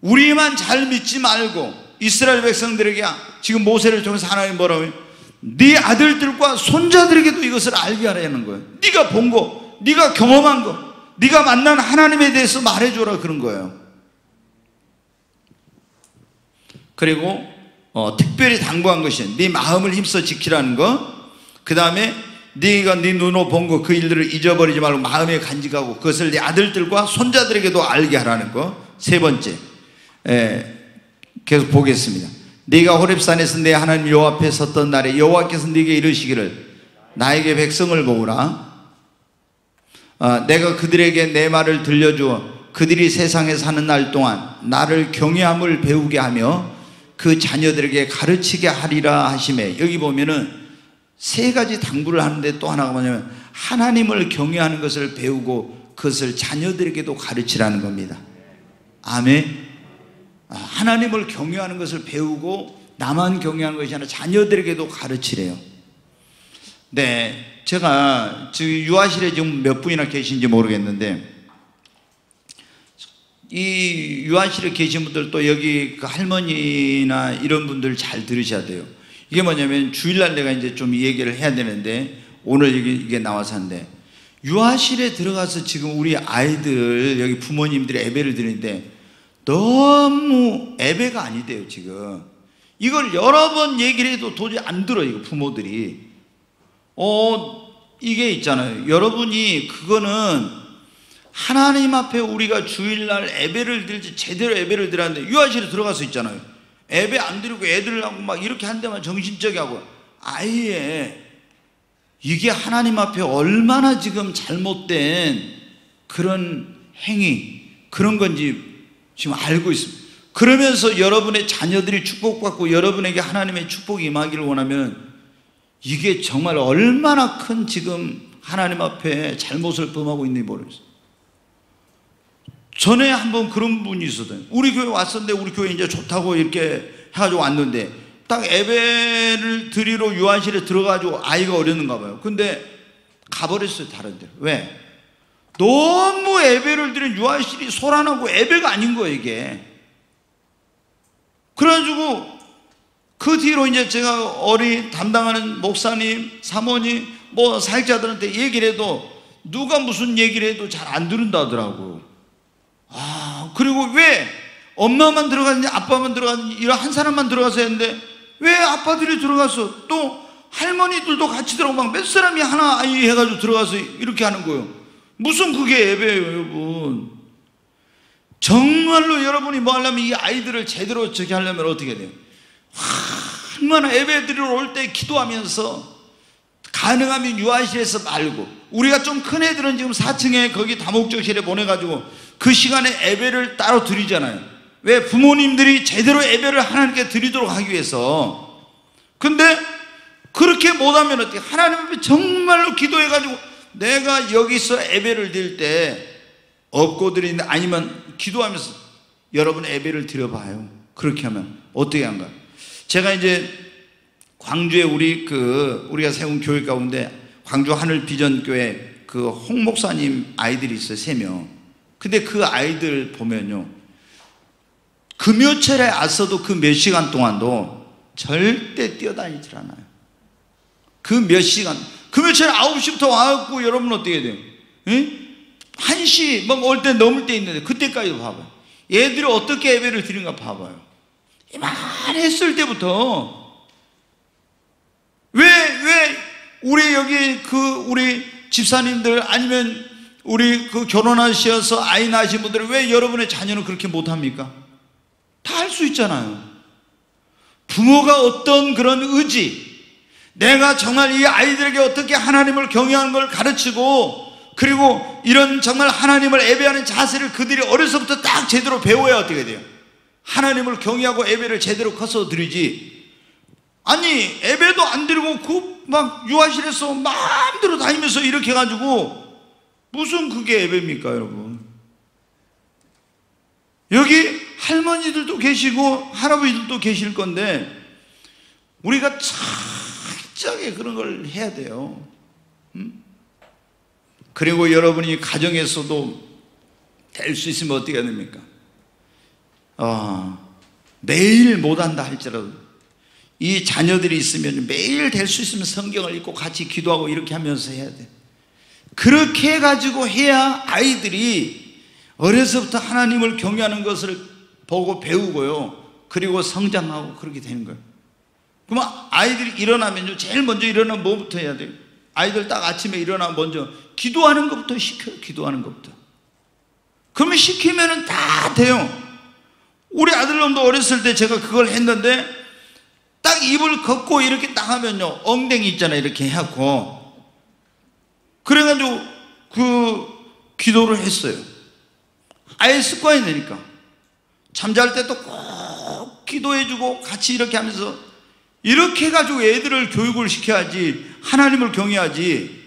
우리만 잘 믿지 말고, 이스라엘 백성들에게 지금 모세를 통해서 하나님 뭐라고 해요? 네 아들들과 손자들에게도 이것을 알게 하라는 거예요. 네가 본 거, 네가 경험한 거, 네가 만난 하나님에 대해서 말해줘라 그런 거예요. 그리고 어, 특별히 당부한 것이 네 마음을 힘써 지키라는 거. 그 다음에 네가 네 눈으로 본 거 그 일들을 잊어버리지 말고 마음에 간직하고 그것을 네 아들들과 손자들에게도 알게 하라는 거. 세 번째, 에, 계속 보겠습니다. 네가 호렙산에서 내 하나님 여호와 앞에 섰던 날에 여호와께서 네게 이르시기를 나에게 백성을 모으라. 어, 내가 그들에게 내 말을 들려주어 그들이 세상에 사는 날 동안 나를 경외함을 배우게 하며 그 자녀들에게 가르치게 하리라 하심에 여기 보면은 세 가지 당부를 하는데 또 하나가 뭐냐면 하나님을 경외하는 것을 배우고 그것을 자녀들에게도 가르치라는 겁니다. 아멘. 아, 하나님을 경외하는 것을 배우고 나만 경외하는 것이 아니라 자녀들에게도 가르치래요. 네, 제가 지금 유아실에 지금 몇 분이나 계신지 모르겠는데 이 유아실에 계신 분들 또 여기 그 할머니나 이런 분들 잘 들으셔야 돼요. 이게 뭐냐면 주일날 내가 이제 좀 얘기를 해야 되는데 오늘 이게, 이게 나와서 한데 유아실에 들어가서 지금 우리 아이들 여기 부모님들이 예배를 드리는데 너무 예배가 아니대요 지금. 이걸 여러 번 얘기를 해도 도저히 안 들어요 이거 부모들이. 어 이게 있잖아요. 여러분이 그거는 하나님 앞에 우리가 주일날 예배를 드릴지 제대로 예배를 드렸는데 유아실에 들어가서 있잖아요 예배 안 드리고 애들 하고 막 이렇게 한 데만 정신적이 하고 아예 이게 하나님 앞에 얼마나 지금 잘못된 그런 행위 그런 건지 지금 알고 있습니다. 그러면서 여러분의 자녀들이 축복받고 여러분에게 하나님의 축복이 임하기를 원하면 이게 정말 얼마나 큰 지금 하나님 앞에 잘못을 범하고 있는지 모르겠어요. 전에 한번 그런 분이 있었어요. 우리 교회 왔었는데 우리 교회 이제 좋다고 이렇게 해가지고 왔는데 딱 예배를 드리러 유한실에 들어가지고 아이가 어렸는가 봐요. 근데 가버렸어요, 다른 데. 왜? 너무 예배를 드린 유아실이 소란하고 예배가 아닌 거예요, 이게. 그래가지고 그 뒤로 이제 제가 어리 담당하는 목사님, 사모님, 뭐 사역자들한테 얘기를 해도 누가 무슨 얘기를 해도 잘 안 들은다더라고요. 아, 그리고 왜 엄마만 들어갔냐, 아빠만 들어갔냐, 이런 한 사람만 들어가서 했는데 왜 아빠들이 들어가서 또 할머니들도 같이 들어가고 막 몇 사람이 하나 아이 해가지고 들어가서 이렇게 하는 거예요. 무슨 그게 예배예요, 여러분? 정말로 여러분이 뭐 하려면 이 아이들을 제대로 저기 하려면 어떻게 돼요? 얼마나 예배 드리러 올 때 기도하면서 가능하면 유아실에서 말고 우리가 좀 큰 애들은 지금 4층에 거기 다목적실에 보내가지고 그 시간에 예배를 따로 드리잖아요. 왜 부모님들이 제대로 예배를 하나님께 드리도록 하기 위해서. 근데 그렇게 못하면 어떻게 하나님 앞에 정말로 기도해가지고 내가 여기서 예배를 드릴 때 업고 드리는데 아니면 기도하면서 여러분 예배를 드려봐요. 그렇게 하면 어떻게 한가? 제가 이제 광주에 우리 그 우리가 세운 교회 가운데 광주 하늘 비전 교회 그 홍 목사님 아이들이 있어요 세 명. 근데 그 아이들 보면요 금요철에 왔어도 그 몇 시간 동안도 절대 뛰어다니질 않아요. 그 몇 시간 금요철에 9시부터 와갖고 여러분 어떻게 돼요? 응? 1시 막 올 때 넘을 때 있는데 그때까지도 봐봐요. 얘들이 어떻게 예배를 드린가 봐봐요. 이만했을 때부터 왜, 왜 우리 여기 그 우리 집사님들 아니면 우리 그 결혼하셔서 아이 낳으신 분들은 왜 여러분의 자녀는 그렇게 못합니까? 다 할 수 있잖아요. 부모가 어떤 그런 의지, 내가 정말 이 아이들에게 어떻게 하나님을 경외하는 걸 가르치고 그리고 이런 정말 하나님을 예배하는 자세를 그들이 어려서부터 딱 제대로 배워야 어떻게 돼요? 하나님을 경외하고 예배를 제대로 커서 드리지. 아니, 예배도 안 드리고 그 막 유아실에서 마음대로 다니면서 이렇게 해가지고 무슨 그게 예배입니까, 여러분? 여기 할머니들도 계시고 할아버지들도 계실 건데 우리가 철저하게 그런 걸 해야 돼요. 음? 그리고 여러분이 가정에서도 될 수 있으면 어떻게 해야 됩니까? 어, 매일 못한다 할지라도 이 자녀들이 있으면 매일 될 수 있으면 성경을 읽고 같이 기도하고 이렇게 하면서 해야 돼. 그렇게 해가지고 해야 아이들이 어려서부터 하나님을 경외하는 것을 보고 배우고요. 그리고 성장하고 그렇게 되는 거예요. 그러면 아이들이 일어나면요. 제일 먼저 일어나면 뭐부터 해야 돼요? 아이들 딱 아침에 일어나 먼저 기도하는 것부터 시켜요. 기도하는 것부터. 그러면 시키면은 다 돼요. 우리 아들놈도 어렸을 때 제가 그걸 했는데 딱 입을 걷고 이렇게 딱 하면요. 엉덩이 있잖아요. 이렇게 해갖고. 그래가지고 그 기도를 했어요. 아예 습관이 되니까. 잠잘 때도 꼭 기도해주고 같이 이렇게 하면서 이렇게 해가지고 애들을 교육을 시켜야지 하나님을 경외하지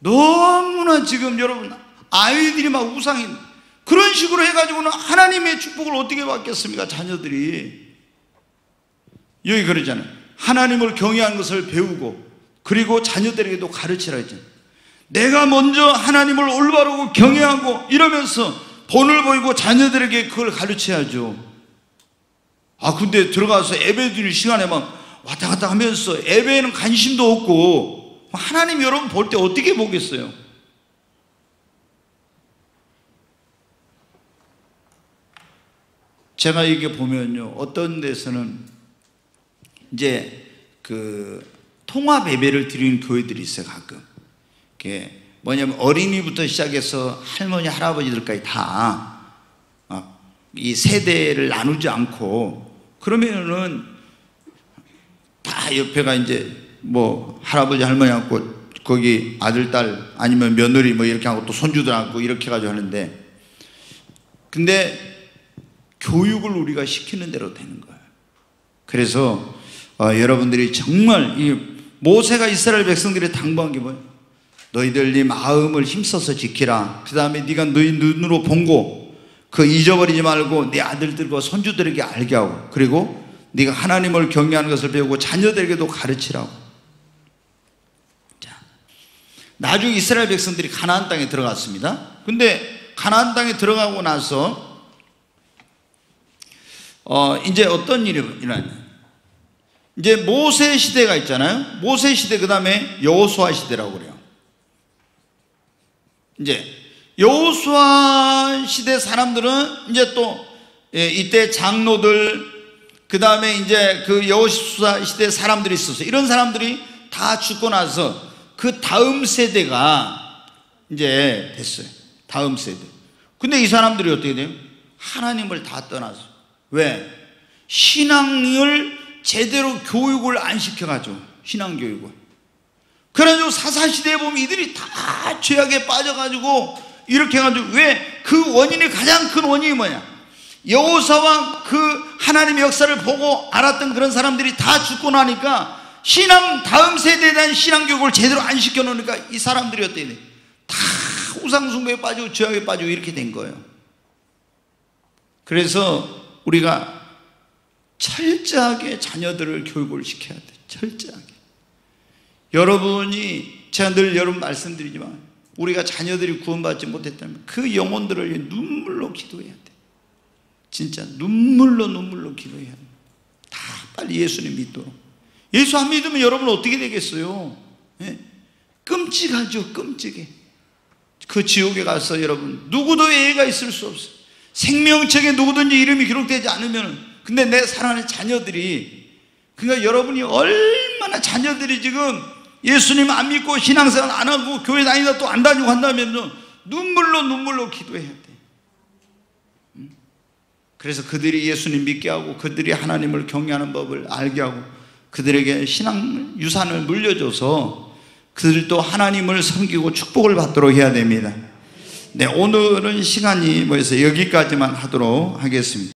너무나 지금 여러분 아이들이 막 우상인 그런 식으로 해가지고는 하나님의 축복을 어떻게 받겠습니까 자녀들이 여기 그러잖아요 하나님을 경외하는 것을 배우고 그리고 자녀들에게도 가르치라 했잖아요 내가 먼저 하나님을 올바르고 경외하고 이러면서 본을 보이고 자녀들에게 그걸 가르쳐야죠 아 근데 들어가서 예배 드릴 시간에 막 왔다 갔다 하면서 예배에는 관심도 없고 하나님 여러분 볼 때 어떻게 보겠어요? 제가 이게 보면요 어떤 데서는 이제 그 통합 예배를 드리는 교회들이 있어요 가끔 이게 뭐냐면 어린이부터 시작해서 할머니 할아버지들까지 다 이 세대를 나누지 않고 그러면은 다 옆에가 이제 뭐 할아버지 할머니 하고 거기 아들 딸 아니면 며느리 뭐 이렇게 하고 또 손주들 하고 이렇게 가지고 하는데 근데 교육을 우리가 시키는 대로 되는 거예요. 그래서 어, 여러분들이 정말 이 모세가 이스라엘 백성들이 당부한 게 뭐예요? 너희들 네 마음을 힘써서 지키라. 그 다음에 네가 너희 눈으로 본고 그 잊어버리지 말고 네 아들들과 손주들에게 알게 하고 그리고 네가 하나님을 경외하는 것을 배우고 자녀들에게도 가르치라고. 자, 나중에 이스라엘 백성들이 가나안 땅에 들어갔습니다. 근데 가나안 땅에 들어가고 나서 어 이제 어떤 일이 일어났냐? 이제 모세 시대가 있잖아요. 모세 시대 그다음에 여호수아 시대라고 그래요. 이제 여호수아 시대 사람들은 이제 또 예, 이때 장로들 그 다음에 이제 그 여호수아 시대 사람들이 있었어요. 이런 사람들이 다 죽고 나서 그 다음 세대가 이제 됐어요. 다음 세대. 근데 이 사람들이 어떻게 돼요? 하나님을 다 떠나서. 왜? 신앙을 제대로 교육을 안 시켜가지고, 신앙교육을. 그래가지고 사사시대에 보면 이들이 다 죄악에 빠져가지고 이렇게 해가지고 왜 그 원인의 가장 큰 원인이 뭐냐? 여호사와 그 하나님의 역사를 보고 알았던 그런 사람들이 다 죽고 나니까 신앙 다음 세대에 대한 신앙 교육을 제대로 안 시켜 놓으니까 이 사람들이 돼? 다 우상 숭배에 빠지고 죄악에 빠지고 이렇게 된 거예요. 그래서 우리가 철저하게 자녀들을 교육을 시켜야 돼. 철저하게. 여러분이 제가 늘 여러분 말씀드리지만 우리가 자녀들이 구원받지 못했다면 그 영혼들을 눈물로 기도해야 돼. 진짜 눈물로 눈물로 기도해야 돼. 다 빨리 예수님 믿도록. 예수 안 믿으면 여러분 어떻게 되겠어요? 예? 끔찍하죠, 끔찍해. 그 지옥에 가서 여러분 누구도 예가 있을 수 없어. 생명책에 누구든지 이름이 기록되지 않으면 근데 내 사랑하는 자녀들이 그러니까 여러분이 얼마나 자녀들이 지금 예수님 안 믿고 신앙생활 안 하고 교회 다니다 또 안 다니고 한다면 눈물로 눈물로 기도해야 돼. 그래서 그들이 예수님 믿게 하고 그들이 하나님을 경외하는 법을 알게 하고 그들에게 신앙 유산을 물려줘서 그들도 하나님을 섬기고 축복을 받도록 해야 됩니다. 네, 오늘은 시간이 뭐해서 여기까지만 하도록 하겠습니다.